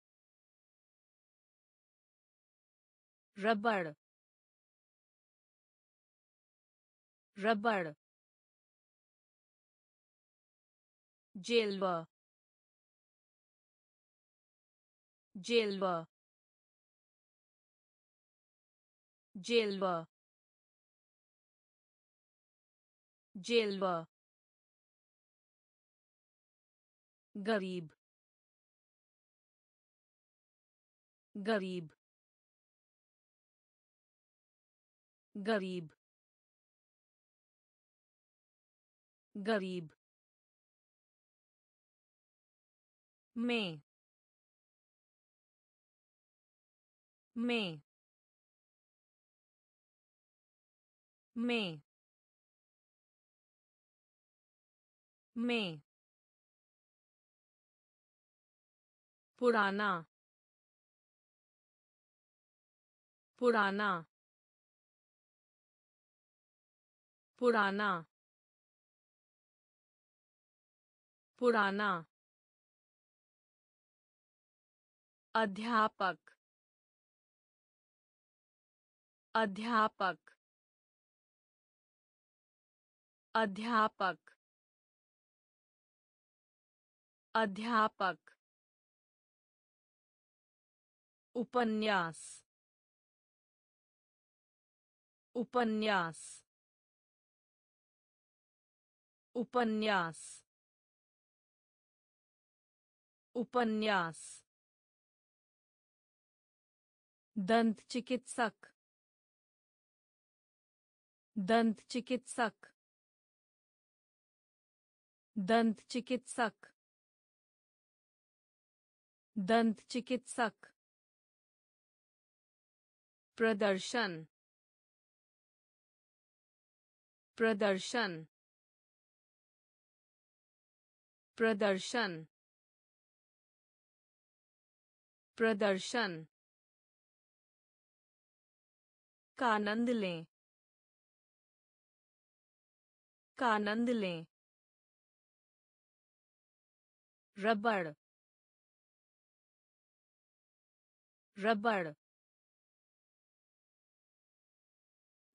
रबड़। रबड़। जेलवा। जेलवा जेलवा जेलवा गरीब गरीब गरीब गरीब में में में में पुराना पुराना पुराना पुराना अध्यापक अध्यापक अध्यापक अध्यापक उपन्यास उपन्यास उपन्यास उपन्यास। दंत चिकित्सक दंत चिकित्सक दंत चिकित्सक दंत चिकित्सक प्रदर्शन। प्रदर्शन। प्रदर्शन। प्रदर्शन। का आनंद लें। का आनंद लें। रबड़। रबड़।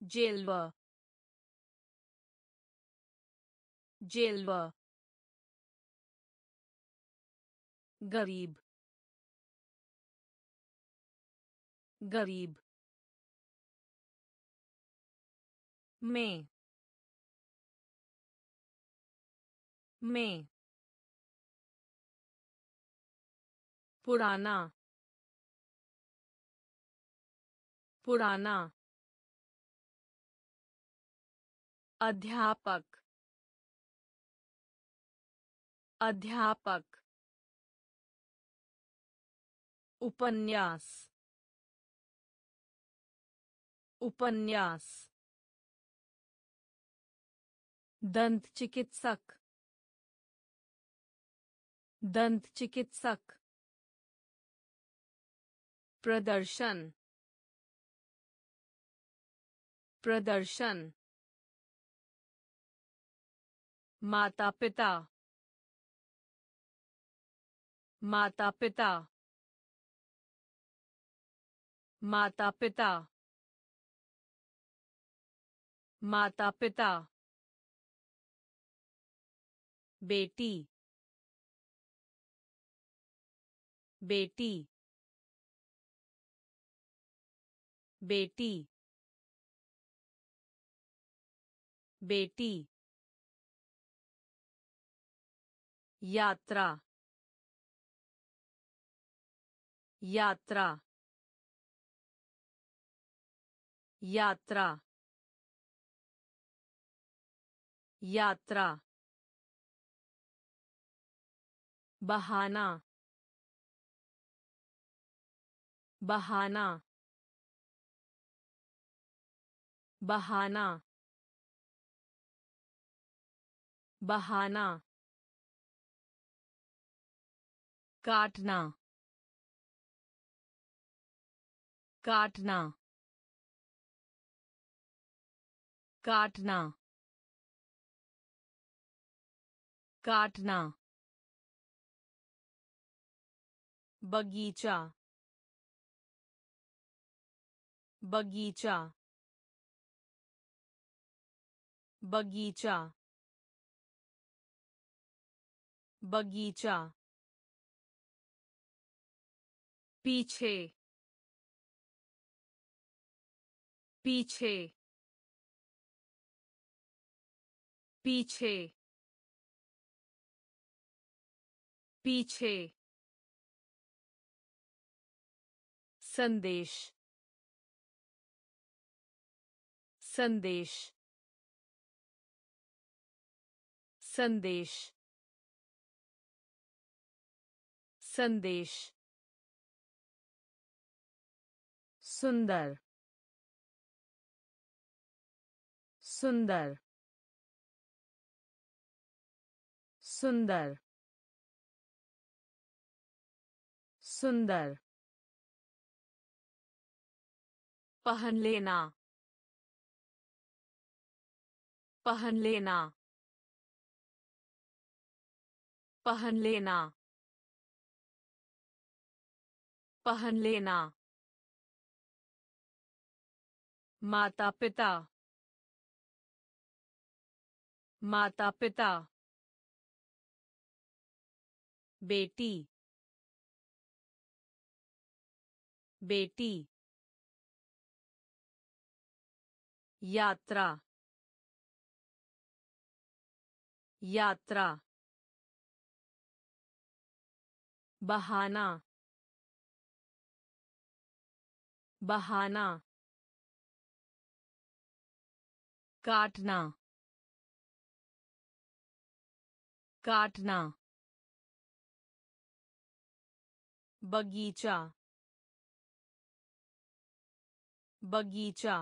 जेलवा। जेलवा। गरीब। गरीब। में। में। पुराना। पुराना। अध्यापक। अध्यापक। उपन्यास। उपन्यास। दंत चिकित्सक दंत चिकित्सक प्रदर्शन प्रदर्शन माता पिता माता पिता माता पिता माता पिता बेटी बेटी बेटी बेटी यात्रा यात्रा यात्रा यात्रा बहाना बहाना बहाना बहाना काटना काटना काटना काटना बगीचा बगीचा बगीचा बगीचा पीछे पीछे पीछे पीछे संदेश। संदेश संदेश संदेश सुंदर सुंदर सुंदर सुंदर पहन लेना। पहन लेना। पहन लेना। पहन लेना। माता पिता माता पिता बेटी। बेटी। यात्रा। यात्रा बहाना बहाना काटना काटना बगीचा बगीचा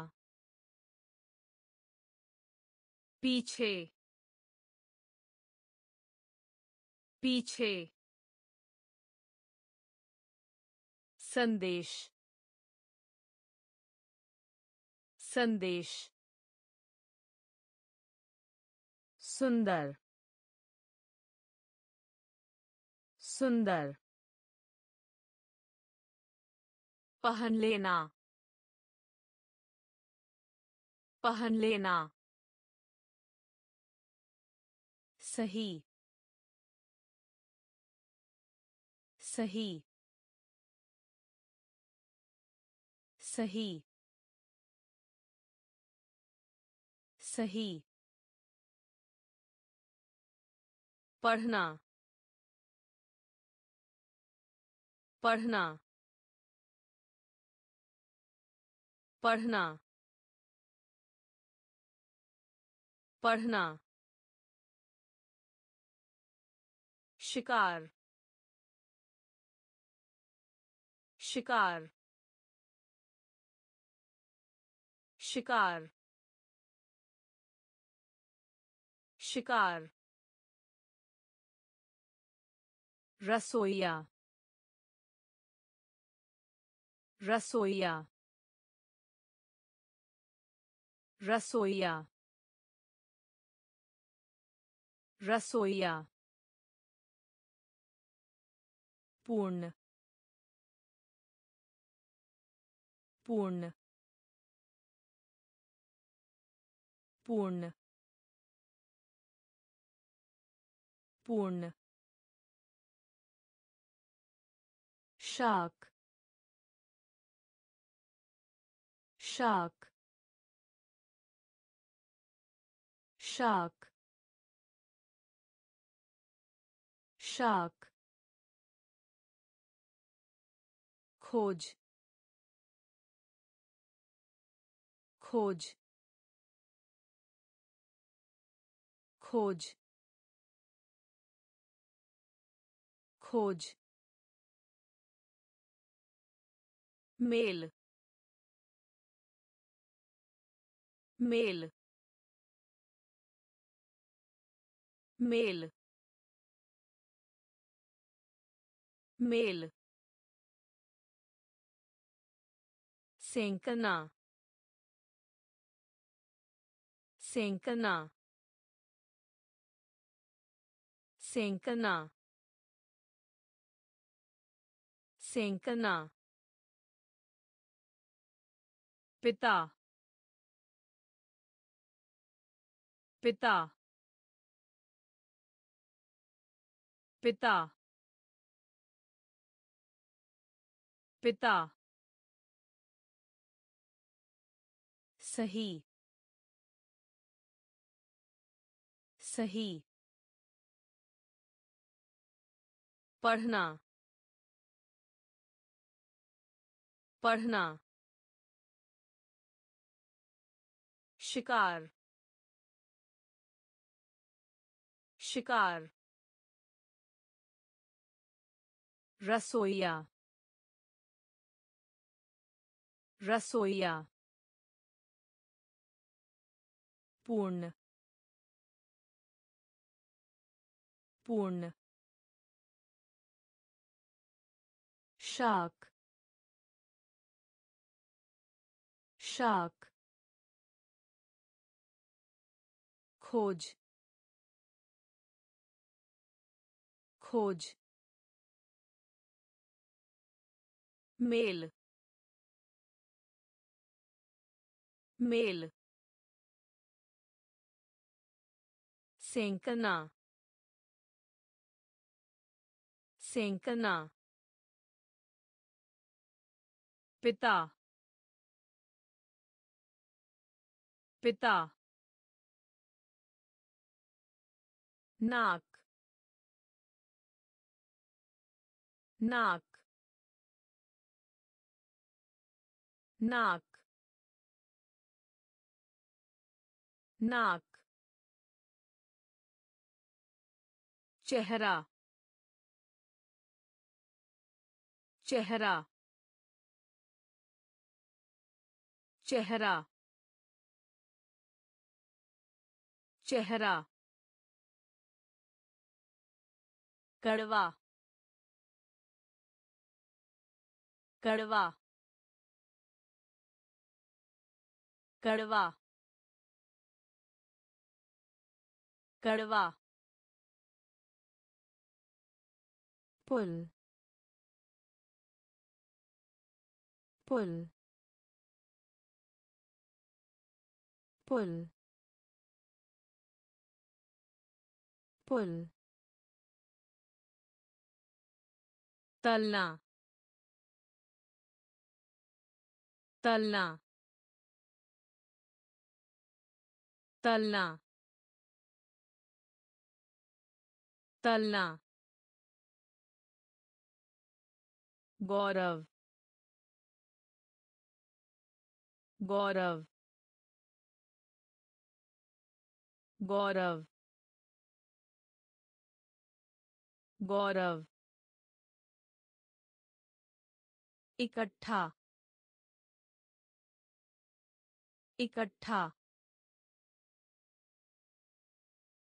पीछे पीछे। संदेश। संदेश। सुंदर। सुंदर। पहन लेना। पहन लेना। सही। सही। सही। सही। पढ़ना। पढ़ना। पढ़ना। पढ़ना। शिकार। शिकार शिकार शिकार रसोईया रसोईया रसोईया रसोईया पूर्ण पूर्ण पूर्ण पूर्ण शाक शाक शाक शाक खोज खोज खोज खोज मेल मेल मेल मेल सेंकना सेंकना। सेंकना। सेंकना। पिता। पिता। पिता। पिता। सही। सही। पढ़ना। पढ़ना। शिकार। शिकार। रसोईया। रसोईया। पूर्ण। पूर्ण। शाक। शाक। खोज। खोज। मेल। मेल। सेंकना। सेंकना। पिता। पिता। नाक। नाक। नाक। नाक। चेहरा। चेहरा चेहरा चेहरा कड़वा कड़वा कड़वा कड़वा पुल पुल पुल पुल तलना तलना तलना तलना गौरव गौरव गौरव गौरव इकट्ठा इकट्ठा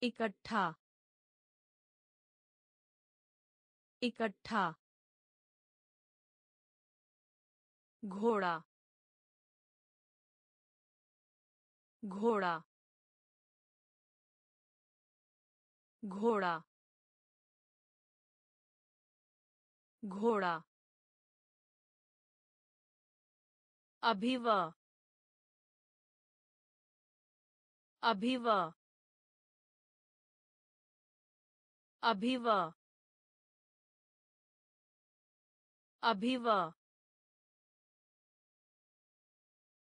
इकट्ठा इकट्ठा घोड़ा घोड़ा घोड़ा घोड़ा अभिव अभिव अभिव अभिव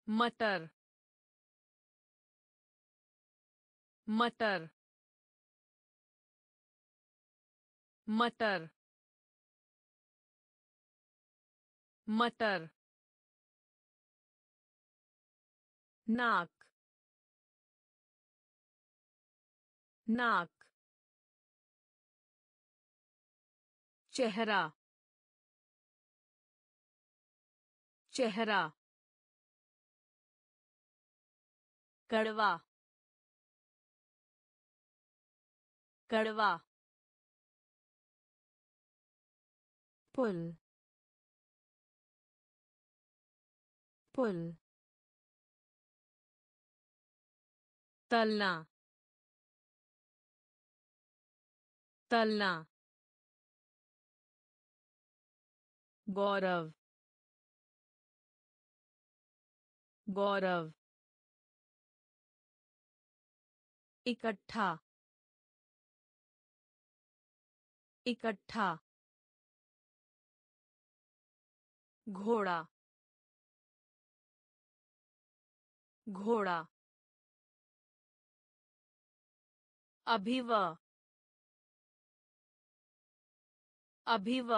मटर मटर मटर मटर नाक नाक चेहरा चेहरा कड़वा कड़वा। पुल। पुल। तलना। तलना। गौरव। गौरव। इकट्ठा। इकट्ठा घोड़ा घोड़ा अभिव अभिव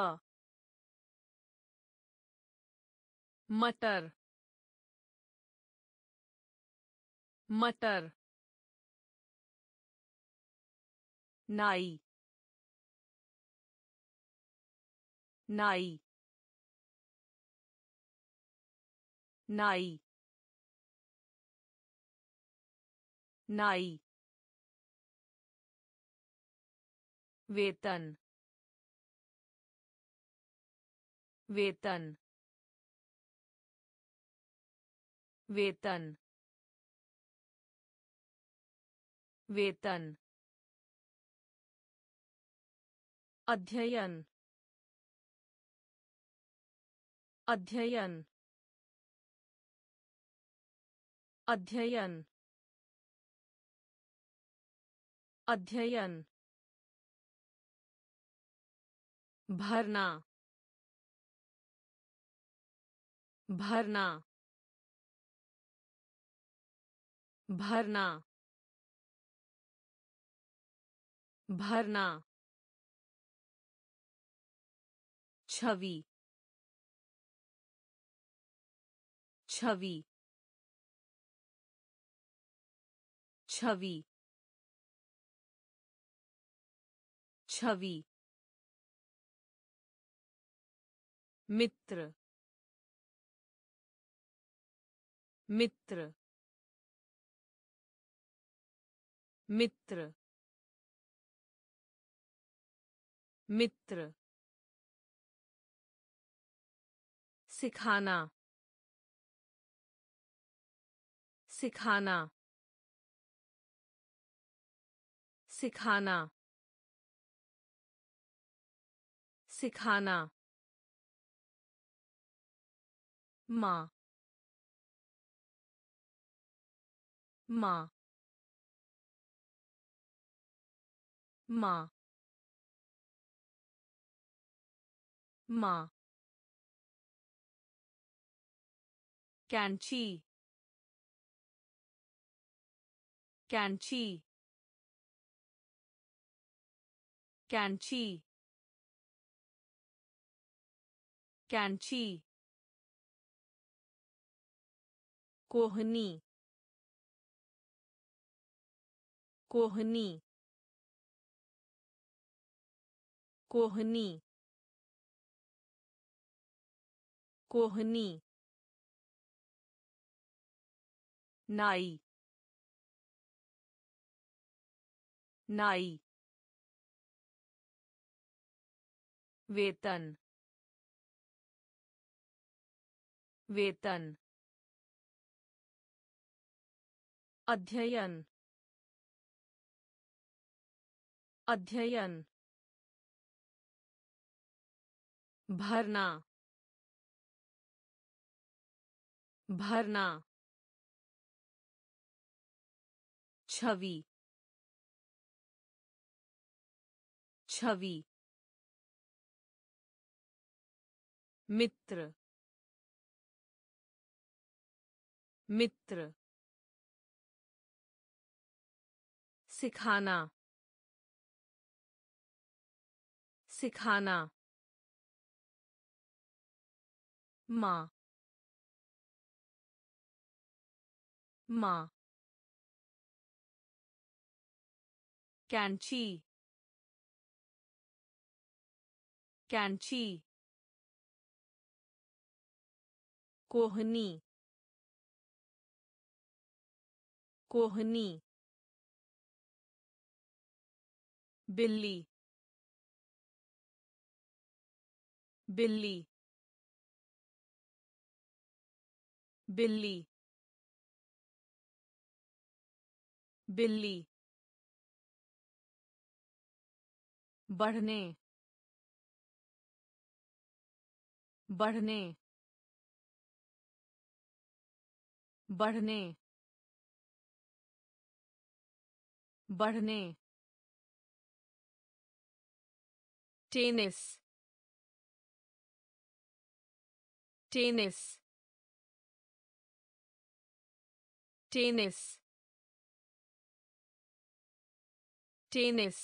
मटर मटर नाई नाई नाई नाई वेतन वेतन वेतन वेतन अध्ययन अध्ययन अध्ययन अध्ययन भरना भरना भरना भरना छवि छवि। छवि। छवि। मित्र। मित्र। मित्र। मित्र। सिखाना। सिखाना। सिखाना। सिखाना। माँ। माँ। माँ। माँ। कैंची। कैंची। कैंची। कैंची। कोहनी। कोहनी। कोहनी। कोहनी। नाई। नाई वेतन वेतन अध्ययन अध्ययन भरना भरना छवि छवि। मित्र। मित्र। सिखाना। सिखाना। माँ। माँ। कैंची। कैंची कोहनी कोहनी बिल्ली बिल्ली बिल्ली बिल्ली बढ़ने बढ़ने बढ़ने बढ़ने टेनिस टेनिस टेनिस टेनिस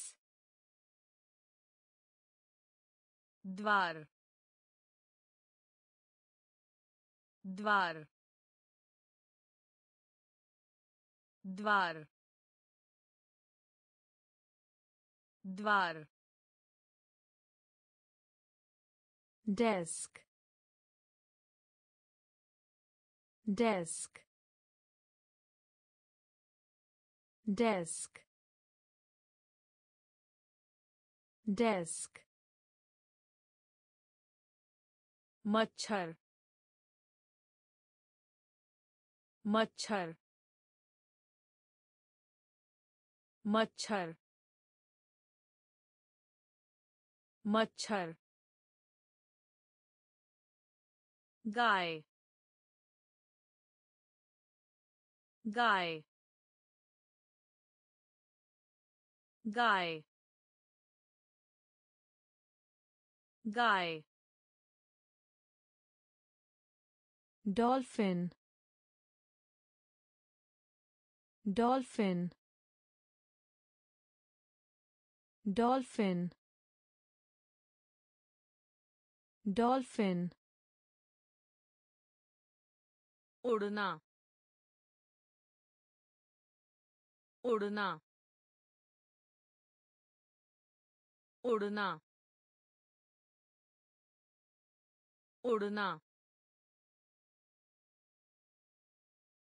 द्वार द्वार द्वार द्वार desk desk desk desk मच्छर मच्छर मच्छर मच्छर गाय गाय गाय गाय। Dolphin dolphin dolphin dolphin उड़ना उड़ना उड़ना उड़ना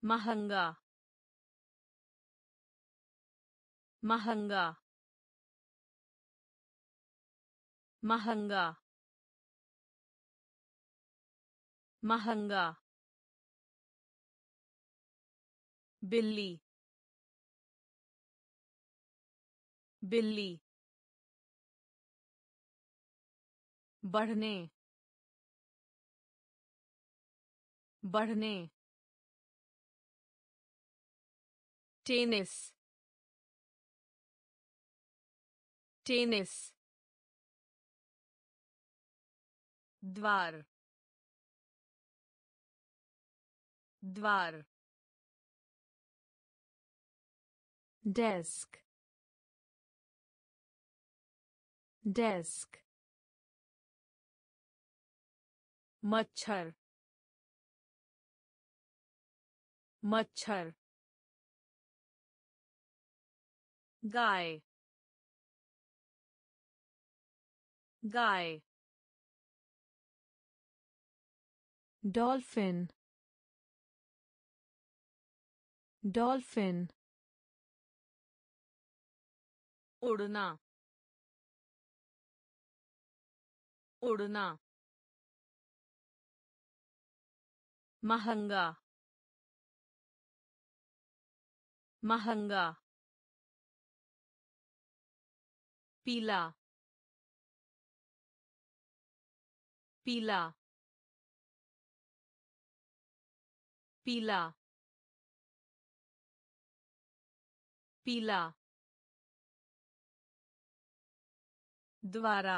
महंगा महँगा महँगा महँगा बिल्ली बिल्ली बढ़ने बढ़ने टेनिस टेनिस द्वार द्वार desk. Desk. मच्छर मच्छर गाय गाय dolphin. Dolphin. उड़ना उड़ना महँगा महँगा पीला पीला पीला पीला द्वारा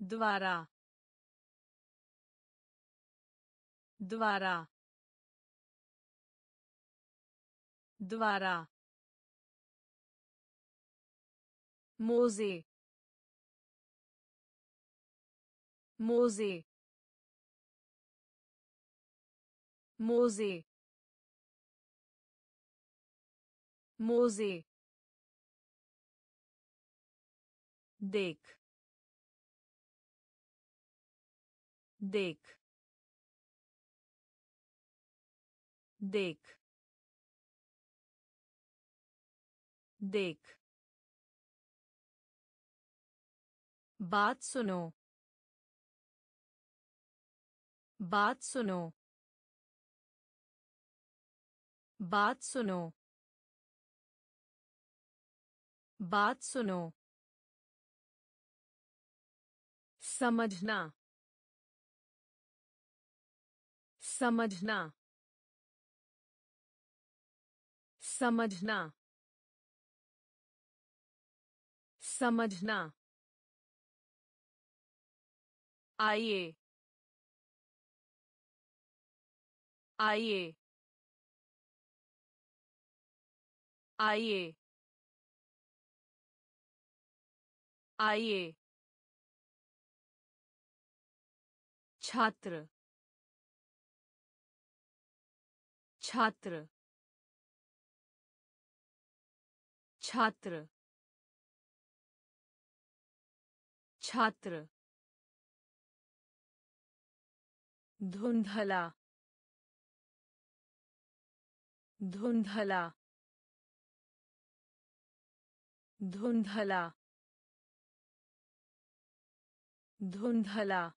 द्वारा द्वारा द्वारा मोजे मोजे मोजे मोजे देख देख देख देख बात सुनो। बात सुनो। बात सुनो। बात सुनो। समझना। समझना। समझना। समझना। आइए। आइए। आइए। आइए। छात्र। छात्र। छात्र। छात्र। धुंधला। धुंधला धुंधला धुंधला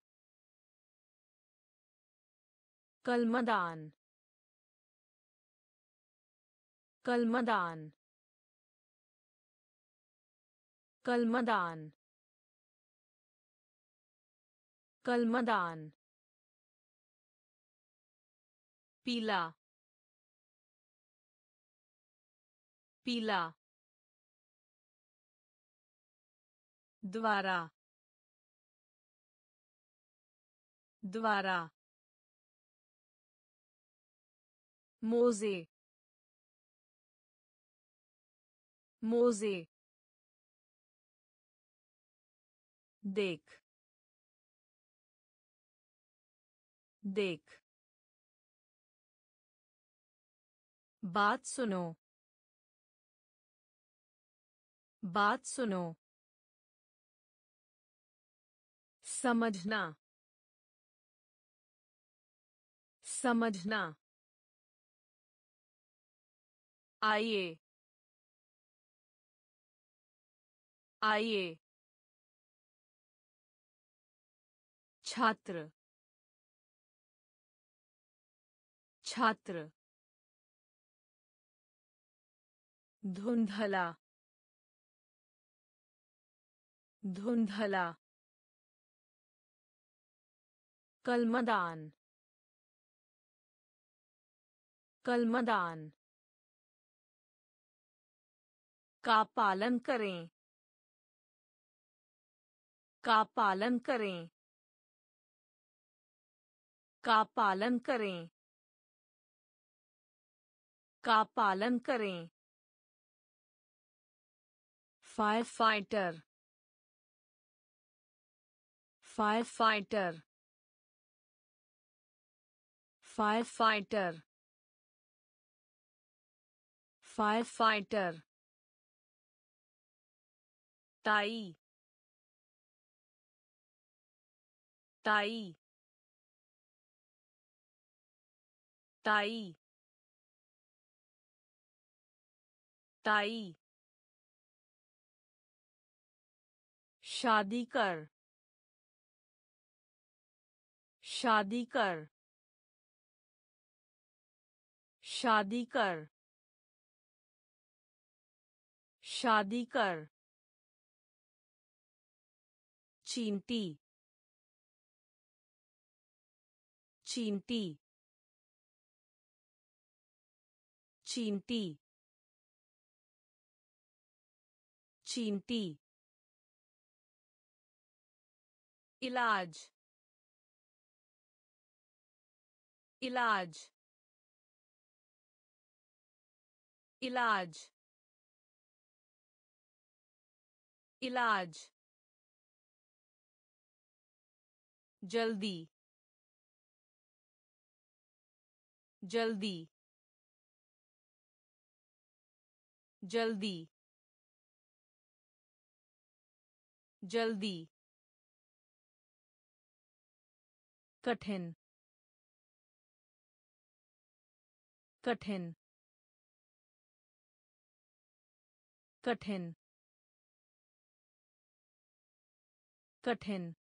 कलमदान कलमदान कलमदान कलमदान पीला पीला। द्वारा। द्वारा। मोजे। मोजे। देख। देख। बात सुनो। बात सुनो। समझना। समझना। आइए। आइए। छात्र। छात्र। धुंधला। धुंधला, कलमदान कलमदान, का पालन करें, का पालन करें, का पालन करें, का पालन करें, firefighter firefighter firefighter firefighter ताई ताई ताई ताई शादी कर शादी कर। शादी कर। शादी कर। चींटी। चींटी। चींटी। चींटी। इलाज। इलाज इलाज इलाज जल्दी जल्दी जल्दी जल्दी कठिन कठिन। कठिन। कठिन।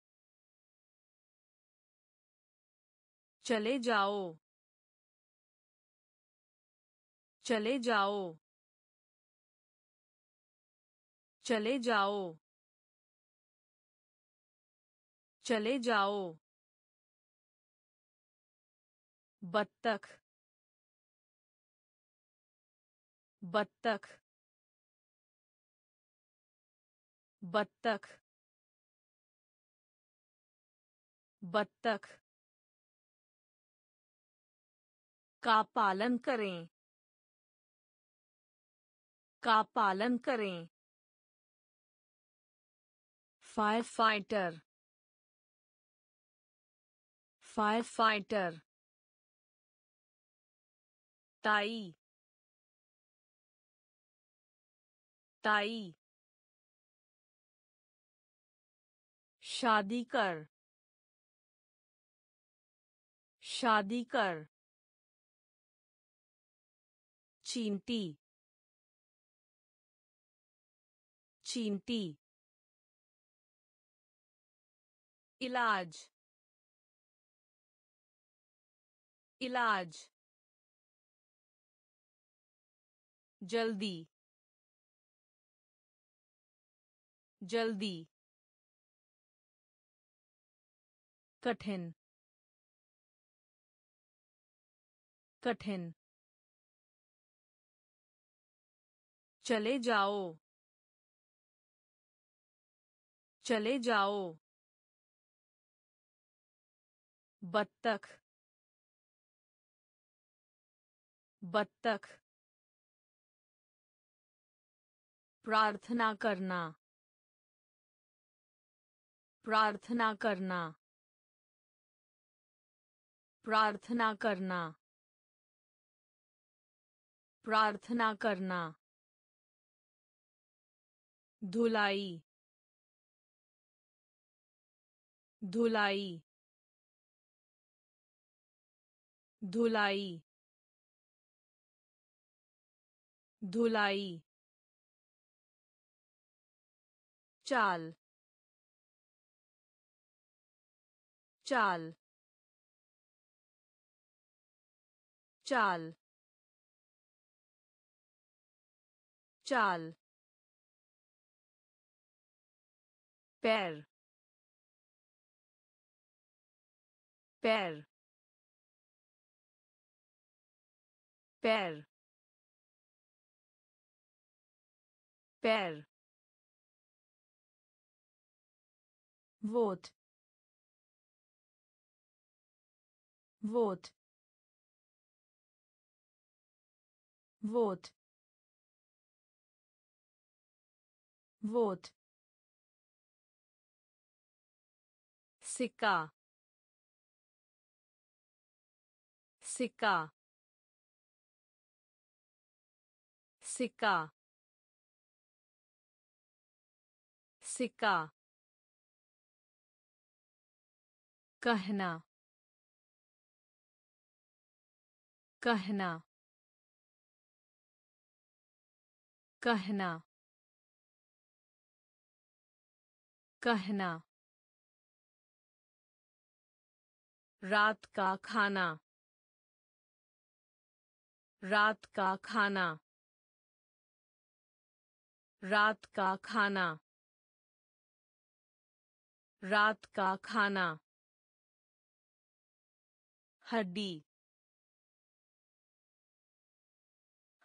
चले जाओ। चले जाओ। चले जाओ। चले जाओ। बत्तख। बत्तख बत्तख बत्तख। का पालन करें का पालन करें। फायर फाइटर फायर फाइटर ताई ताई शादी कर। शादी कर। चींटी। चींटी। इलाज। इलाज। जल्दी। जल्दी। कठिन। कठिन। चले जाओ। चले जाओ। बत्तख। बत्तख। प्रार्थना करना। प्रार्थना करना। प्रार्थना करना। प्रार्थना करना। धुलाई। धुलाई। धुलाई। धुलाई। चाल। चाल चाल चाल पैर पैर पैर पैर। वोट वोट वोट वोट सिक्का सिक्का सिक्का सिक्का कहना कहना। कहना। कहना। रात का खाना। रात का खाना। रात का खाना। रात का खाना। हड्डी।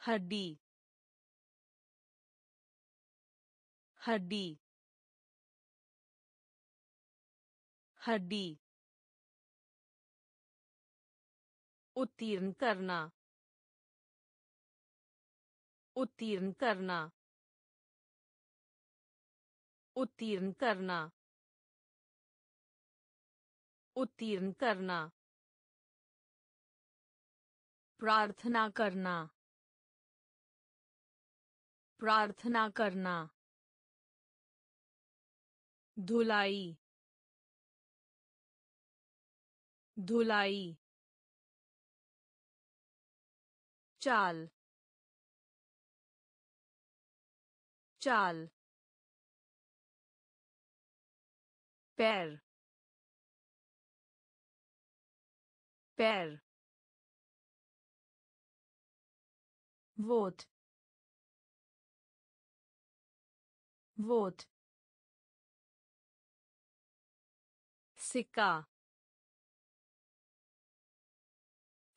हड्डी हड्डी हड्डी उत्तीर्ण करना उत्तीर्ण करना उत्तीर्ण करना उत्तीर्ण करना प्रार्थना करना। प्रार्थना करना। धुलाई। धुलाई। चाल। चाल। पैर। पैर। वोट। वोट सिक्का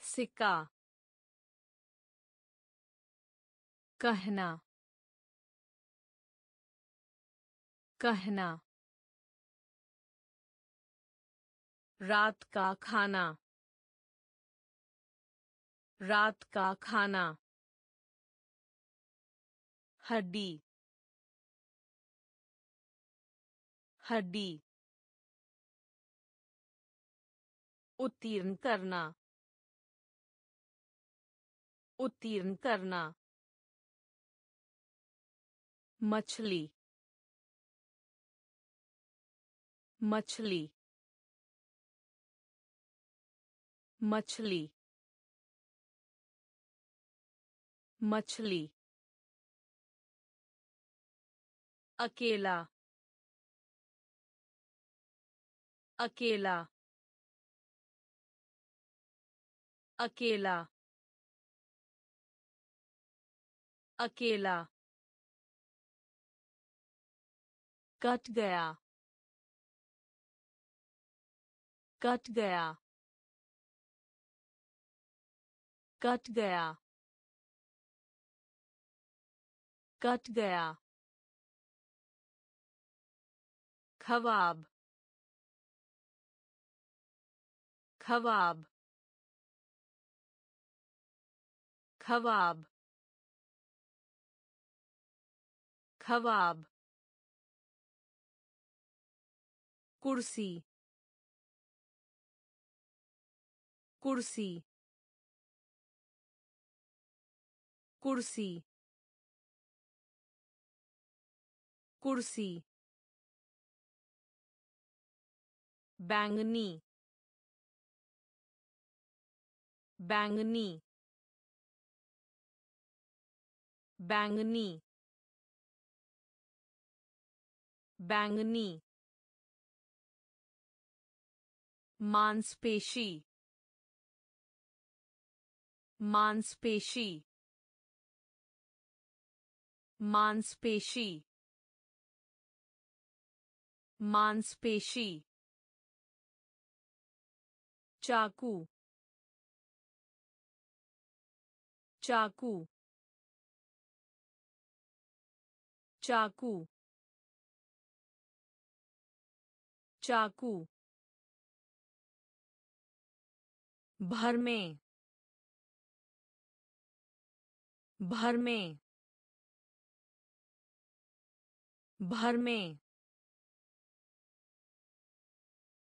सिक्का कहना कहना रात का खाना रात का खाना हड्डी हड्डी। उत्तीर्ण करना। उत्तीर्ण करना। मछली। मछली। मछली। मछली। अकेला। अकेला अकेला अकेला कट गया कट गया कट गया कट गया खवाब खवाब खवाब खवाब कुर्सी कुर्सी कुर्सी कुर्सी बैंगनी बैंगनी बैंगनी बैंगनी मांसपेशी मांसपेशी मांसपेशी मांसपेशी चाकू चाकू चाकू चाकू भर में भर में भर में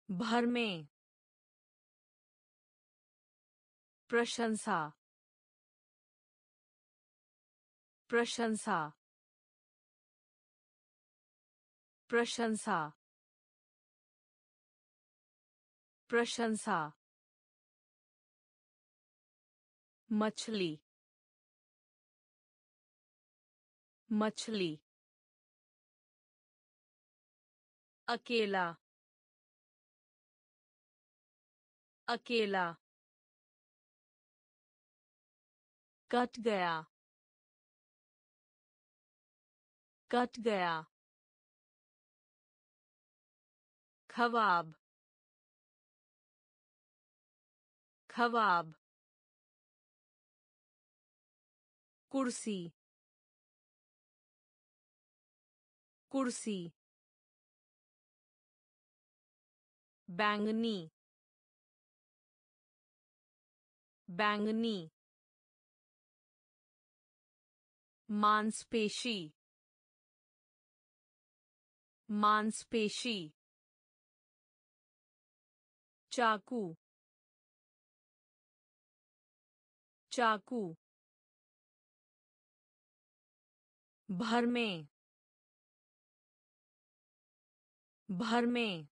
भर में प्रशंसा प्रशंसा। प्रशंसा। प्रशंसा। मछली। मछली। अकेला। अकेला। कट गया। कट गया। खवाब। खवाब। कुर्सी। कुर्सी। बैंगनी। बैंगनी। मांसपेशी। मांसपेशी चाकू चाकू भर में भर में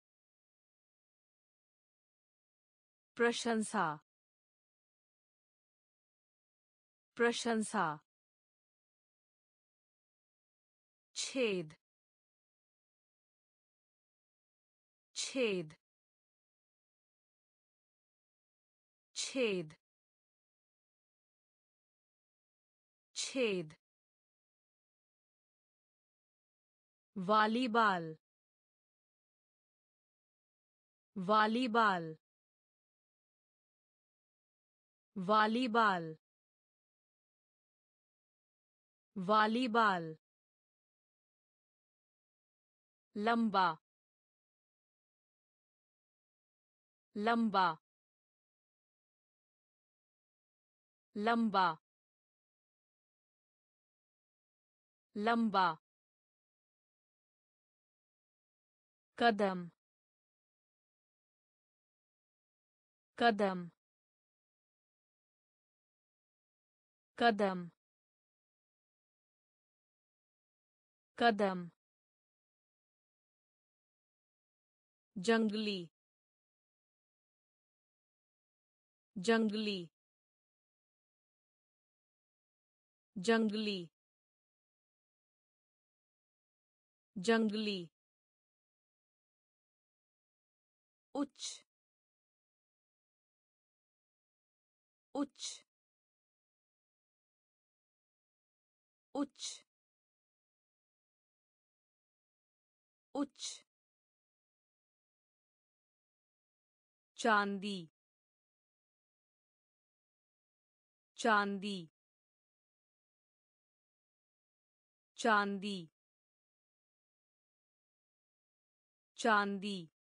प्रशंसा प्रशंसा छेद छेद छेद छेद वॉलीबॉल वॉलीबॉल वॉलीबॉल वॉलीबॉल लंबा लंबा लंबा लंबा कदम कदम कदम कदम जंगली जंगली जंगली जंगली उच्च उच्च उच्च उच्च चांदी चांदी चांदी चांदी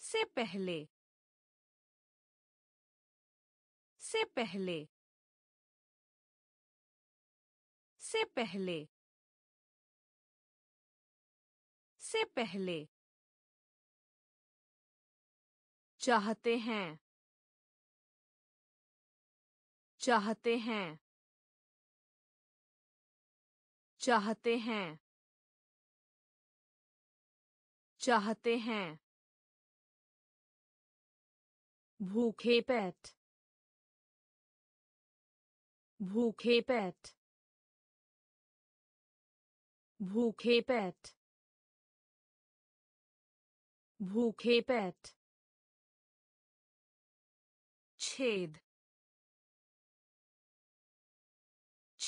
से पहले से पहले से पहले से पहले। चाहते हैं। चाहते हैं। चाहते हैं। चाहते हैं। भूखे पेट। भूखे पेट। भूखे पेट। भूखे पेट। छेद।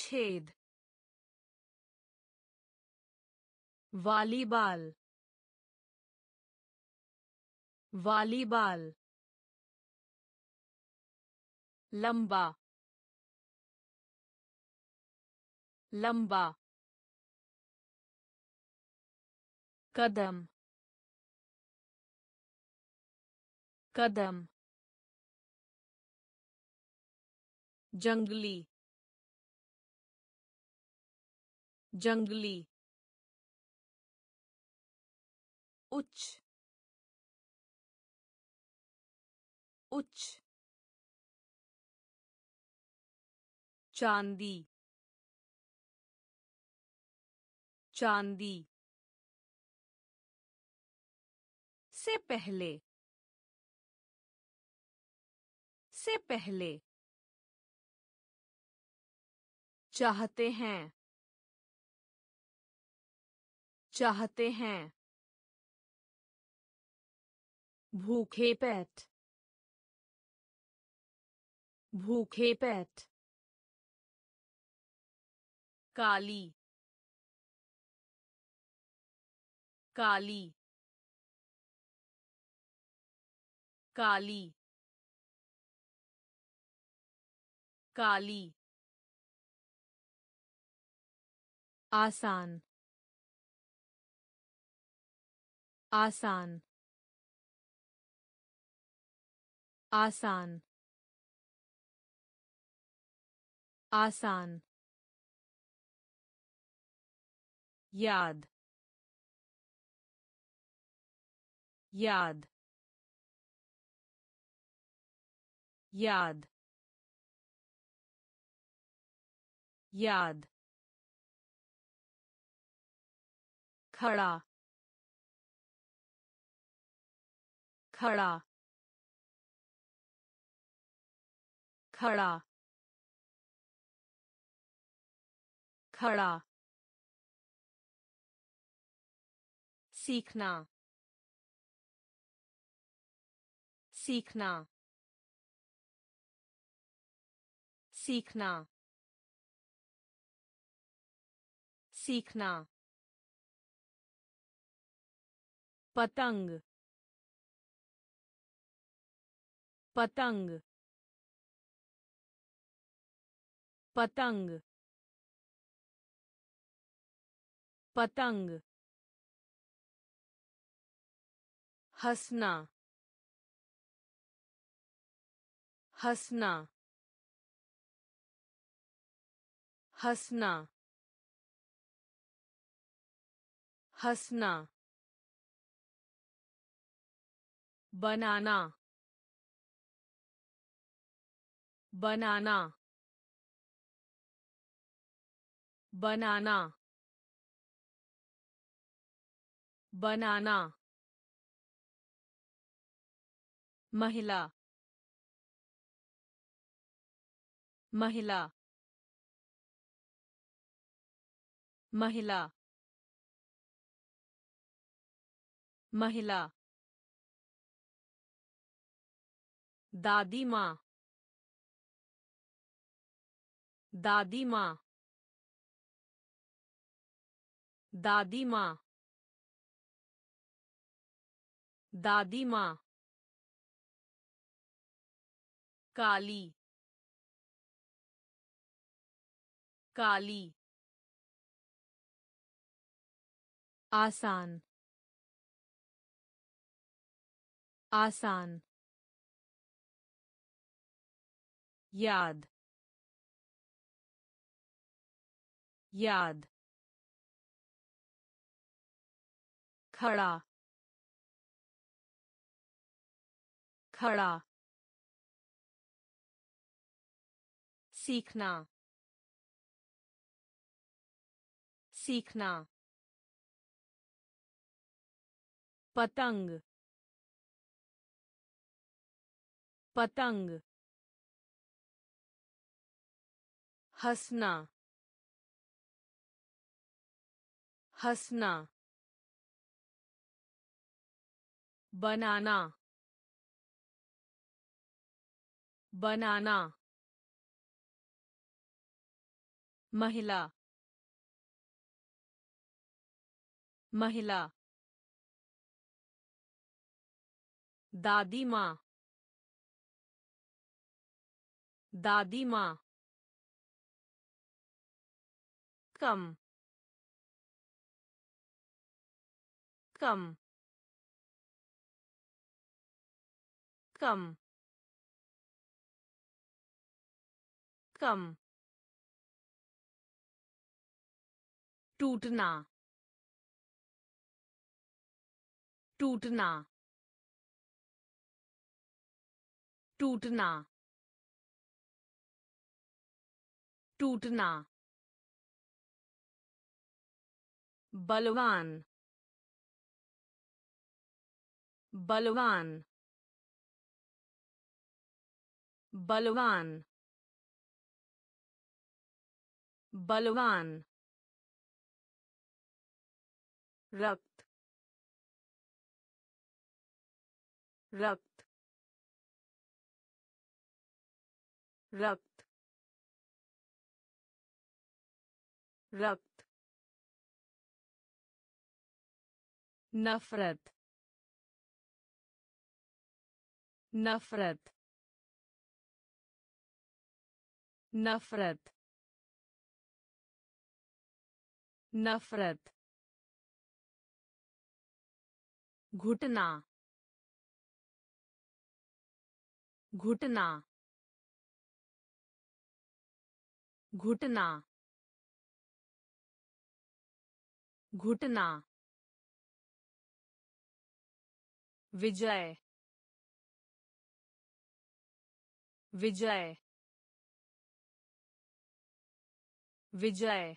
छेद वॉलीबॉल। वॉलीबॉल। लंबा। लंबा। कदम। कदम। जंगली। जंगली उच्च उच्च चांदी चांदी से पहले से पहले चाहते हैं चाहते हैं। भूखे पेट। भूखे पेट। काली। काली। काली। काली। आसान। आसान। आसान। आसान। याद। याद। याद। याद। खड़ा। खड़ा खड़ा खड़ा सीखना सीखना सीखना सीखना पतंग पतंग पतंग पतंग हंसना हंसना हंसना हंसना बनाना बनाना बनाना बनाना महिला महिला महिला महिला दादी माँ दादी माँ। दादी माँ। दादी माँ। काली। काली। आसान। आसान। याद। याद खड़ा खड़ा सीखना सीखना पतंग पतंग हंसना हंसना। बनाना। बनाना। महिला। महिला। दादी माँ। दादी माँ। कम। कम। कम। कम। टूटना। टूटना। टूटना। टूटना। बलवान। बलवान बलवान बलवान रक्त रक्त रक्त रक्त नफरत नफरत नफरत नफरत घुटना घुटना घुटना घुटना विजय विजय विजय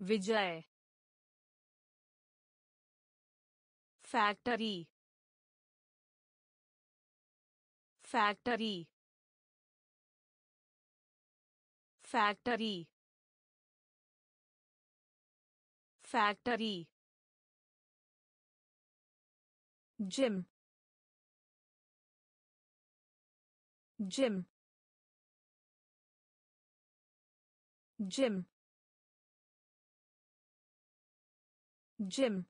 विजय factory factory factory factory gym gym gym gym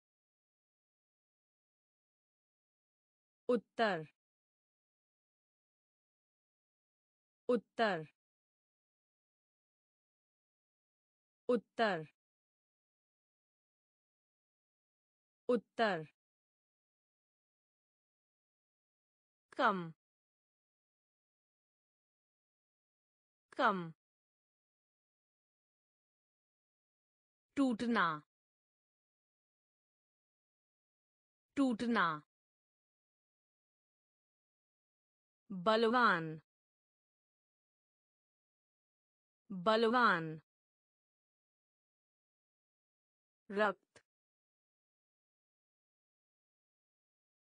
उत्तर उत्तर उत्तर उत्तर कम कम। टूटना। टूटना। बलवान। बलवान। रक्त।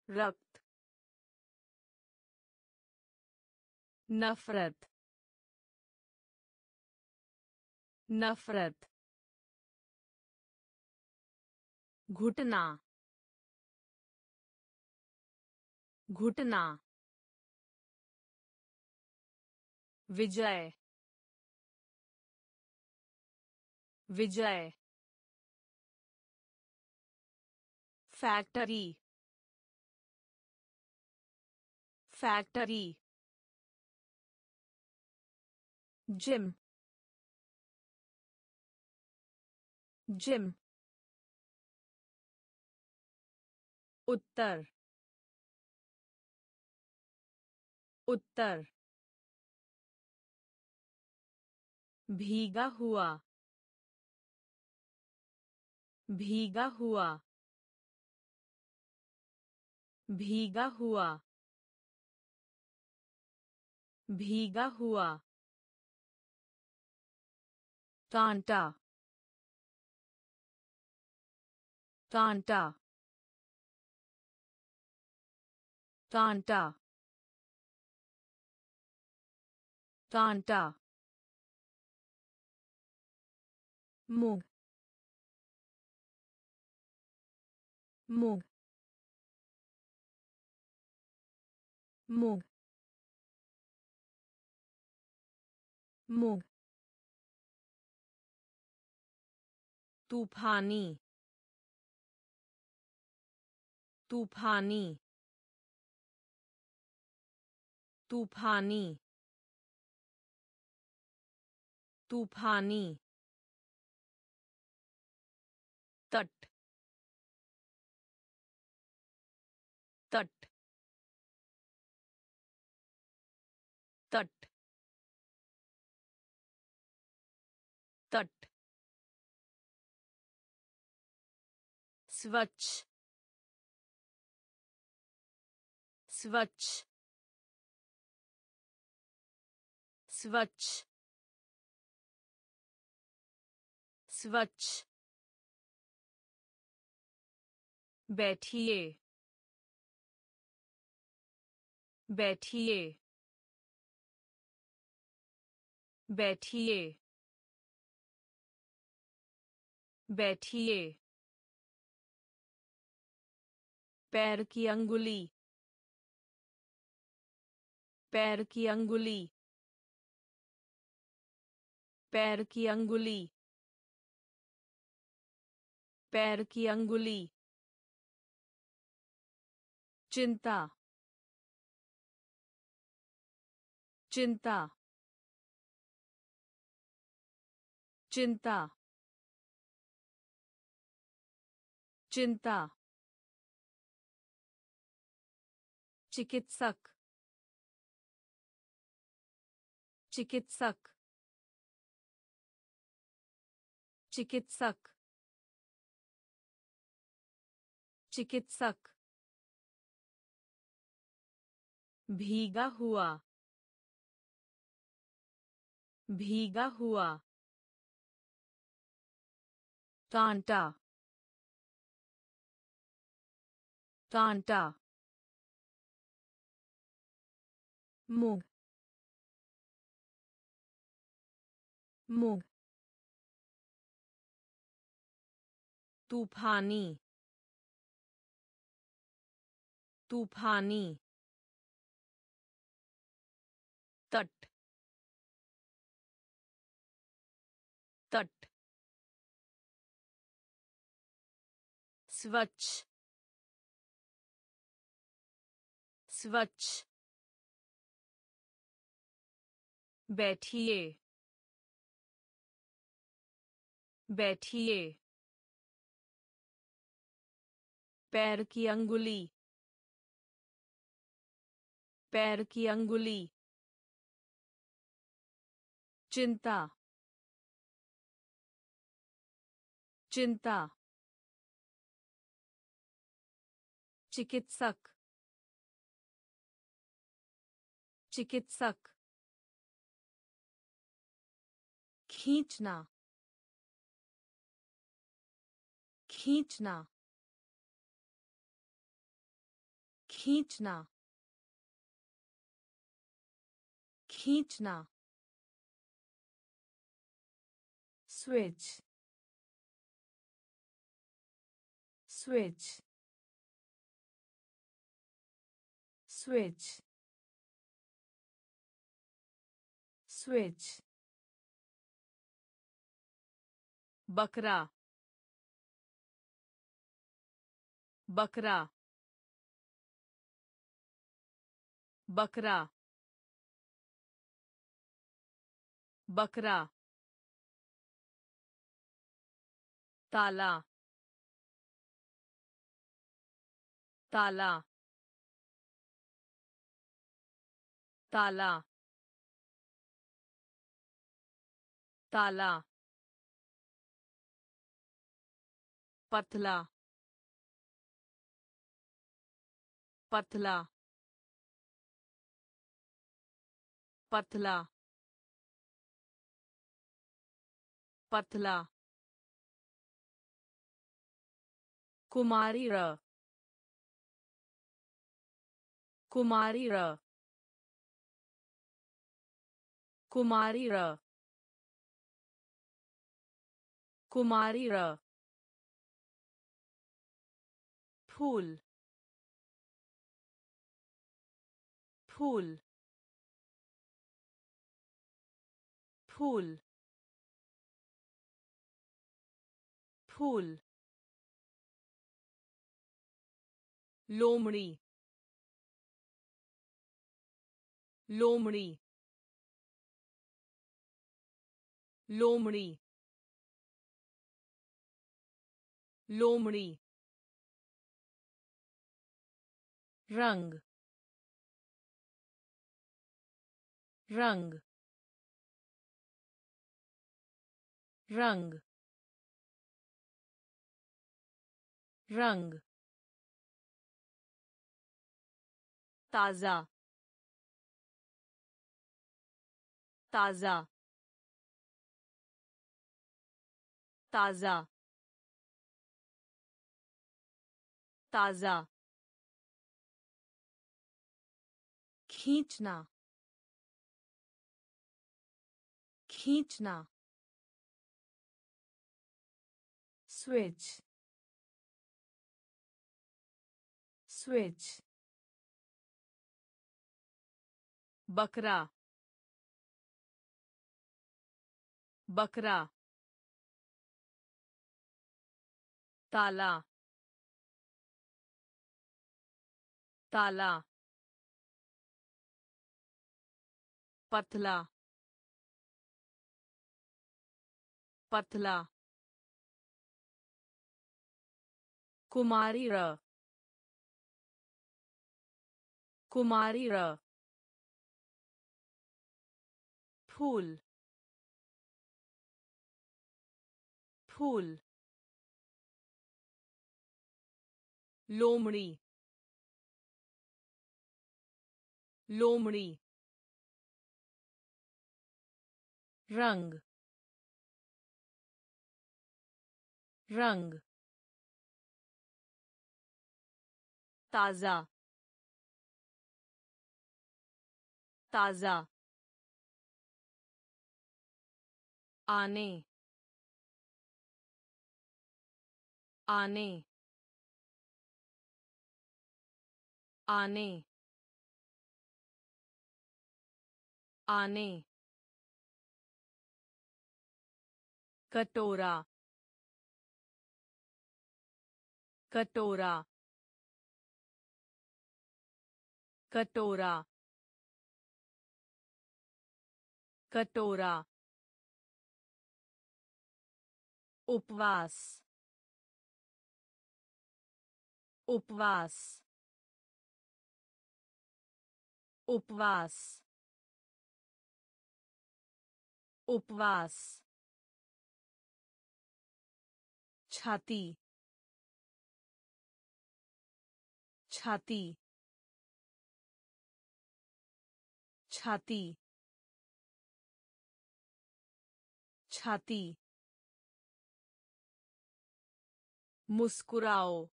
रक्त। नफरत। नफरत घुटना घुटना विजय विजय फैक्ट्री फैक्ट्री जिम जिम उत्तर उत्तर भीगा हुआ भीगा हुआ भीगा हुआ भीगा हुआ कांटा कांटा। कांटा। कांटा। मूग। मूग। मूग। मूग। तूफानी। तूफानी। तूफानी। तूफानी। तट। तट। तट। तट। स्वच्छ। स्वच्छ स्वच्छ स्वच्छ बैठिए बैठिए बैठिए बैठिए पैर की अंगुली पैर की अंगुली। पैर की अंगुली। पैर की अंगुली। चिंता। चिंता। चिंता। चिंता। चिकित्सक। चिकित्सक। चिकित्सक। चिकित्सक। भीगा हुआ। भीगा हुआ। कांटा। कांटा। मूग मूग तूफानी तूफानी तट तट स्वच्छ स्वच्छ बैठिए बैठिए। पैर की अंगुली। पैर की अंगुली। चिंता। चिंता। चिकित्सक। चिकित्सक। खींचना। खींचना। खींचना। खींचना। स्विच। स्विच। स्विच। स्विच। बकरा। बकरा बकरा बकरा ताला ताला ताला ताला पतला पतला पतला पतला कुमारी र कुमारी र कुमारी र कुमारी र फूल फूल फूल फूल लोमड़ी लोमड़ी लोमड़ी लोमड़ी रंग रंग रंग रंग ताज़ा ताज़ा ताज़ा ताज़ा। खींचना खींचना। Switch. Switch. बकरा। बकरा। ताला। ताला। पतला। पतला। कुमारी र। कुमारी र। फूल। फूल। लोमड़ी। लोमड़ी। रंग। रंग। ताज़ा। ताज़ा। आने। आने। आने। आने। कटोरा। कटोरा कटोरा कटोरा उपवास उपवास उपवास उपवास छाती छाती। छाती। छाती। मुस्कुराओ।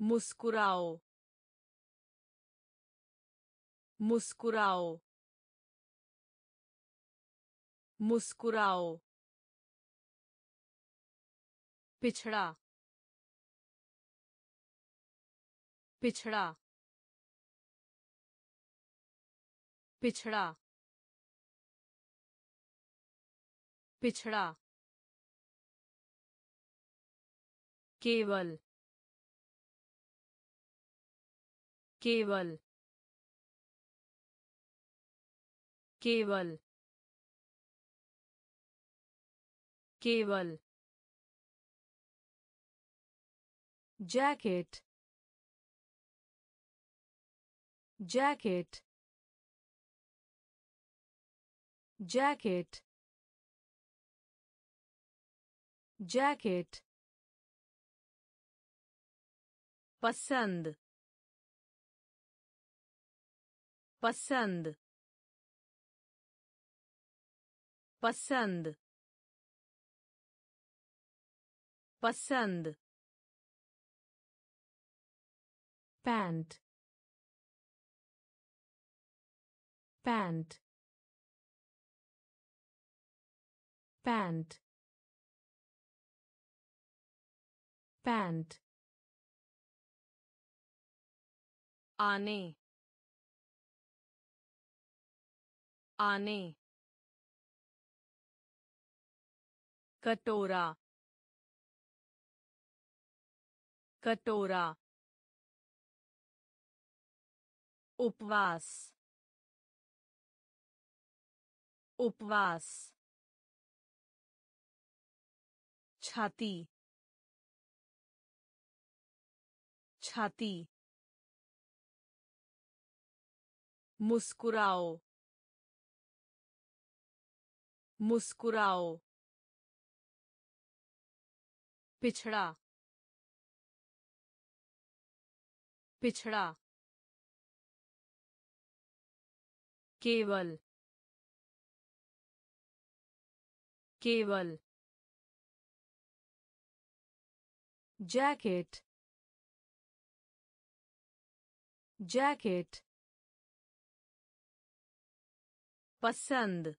मुस्कुराओ। मुस्कुराओ। मुस्कुराओ। पिछड़ा। पिछड़ा। पिछड़ा। पिछड़ा। केवल। केवल। केवल। केवल। jacket jacket jacket jacket पसंद पसंद पसंद पसंद pant Pant pant pant आने। आने। कटोरा। कटोरा। उपवास। उपवास छाती छाती मुस्कुराओ मुस्कुराओ पिछड़ा पिछड़ा केवल केवल। जैकेट जैकेट पसंद।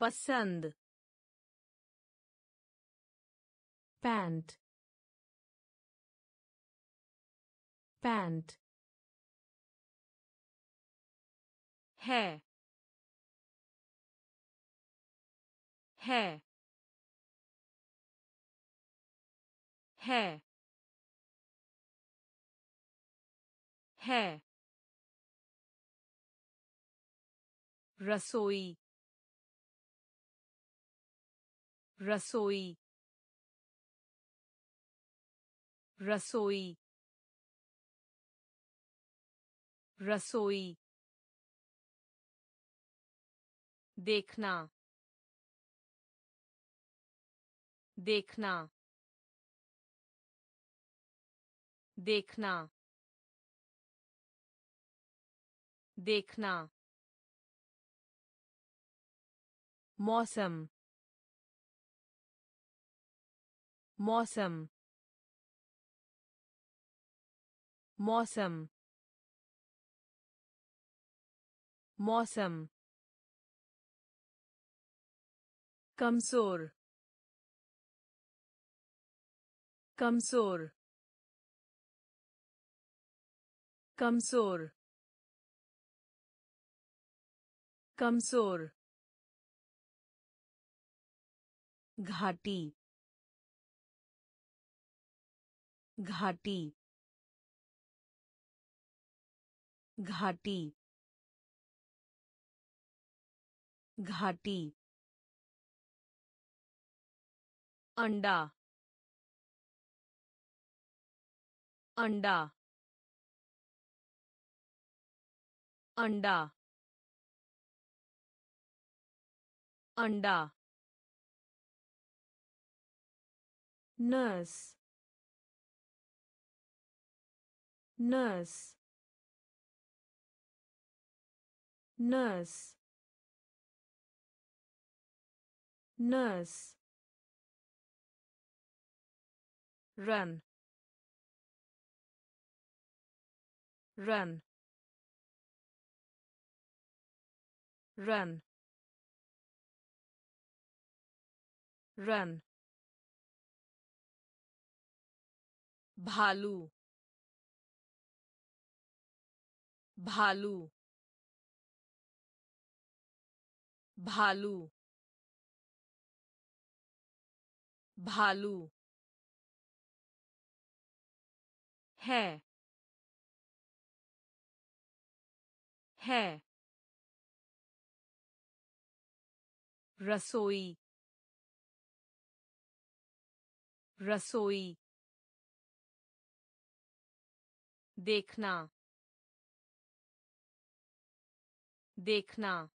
पसंद। पैंट पैंट है। है। है। है। रसोई। रसोई। रसोई। रसोई। देखना। देखना देखना देखना मौसम मौसम मौसम मौसम कमज़ोर कमज़ोर कमज़ोर कमज़ोर घाटी घाटी घाटी घाटी अंडा अंडा अंडा अंडा nurse nurse nurse nurse run run. Run. Run. भालू भालू भालू भालू है है। रसोई। रसोई। देखना। देखना।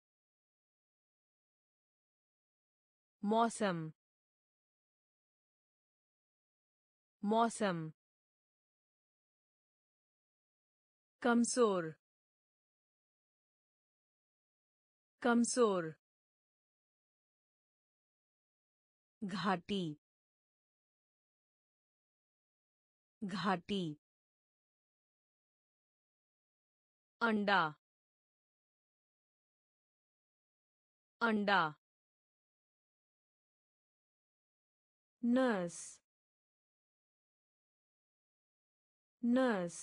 मौसम। मौसम। कमज़ोर। कमज़ोर घाटी घाटी अंडा अंडा नस नर्स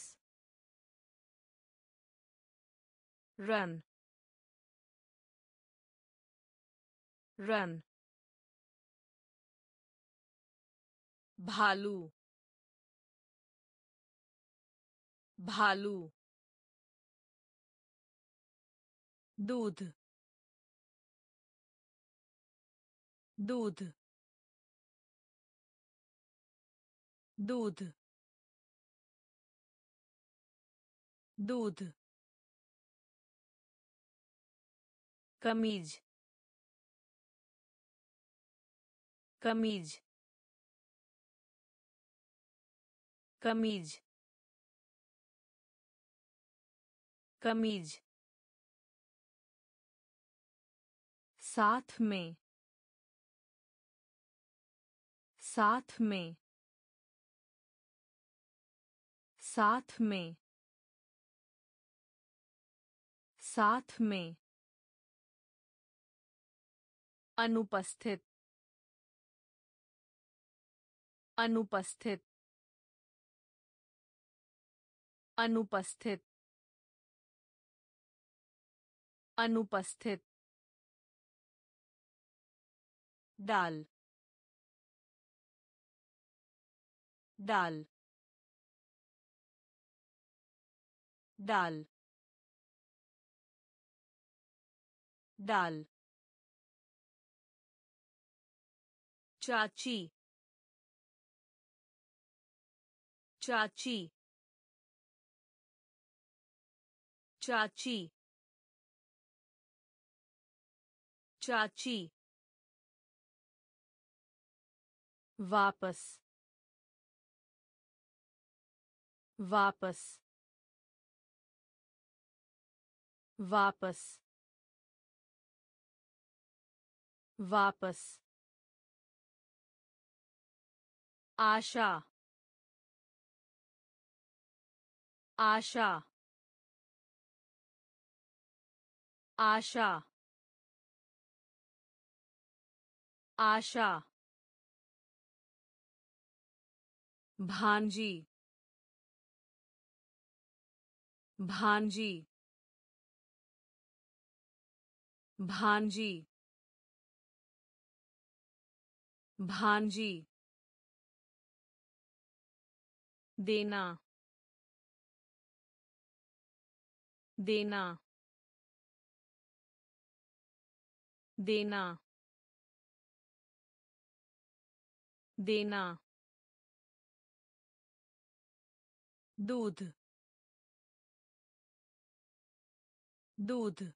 रन run. भालू भालू दूध दूध दूध दूध कमीज कमीज कमीज कमीज। साथ में साथ में साथ में साथ में। अनुपस्थित अनुपस्थित। अनुपस्थित। अनुपस्थित। डाल। डाल। डाल। डाल। चाची। चाची चाची चाची वापस वापस वापस वापस आशा आशा। आशा। आशा। भांजी। भांजी। भांजी। भांजी। देना। देना। देना। देना। दूध। दूध।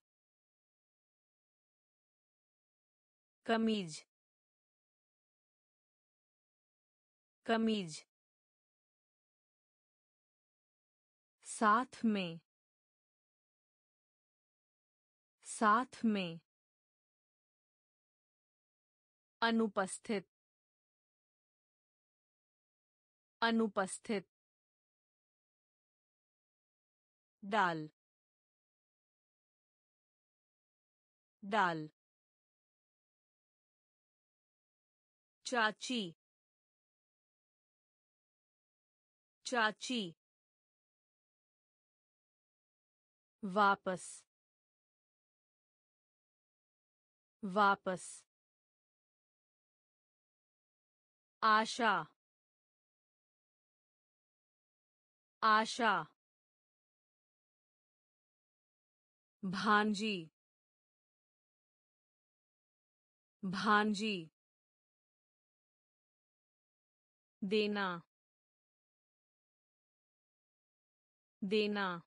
कमीज। कमीज। साथ में। साथ में। अनुपस्थित। अनुपस्थित। डाल। डाल। चाची। चाची। वापस। वापस। आशा। आशा। भांजी। भांजी। देना। देना।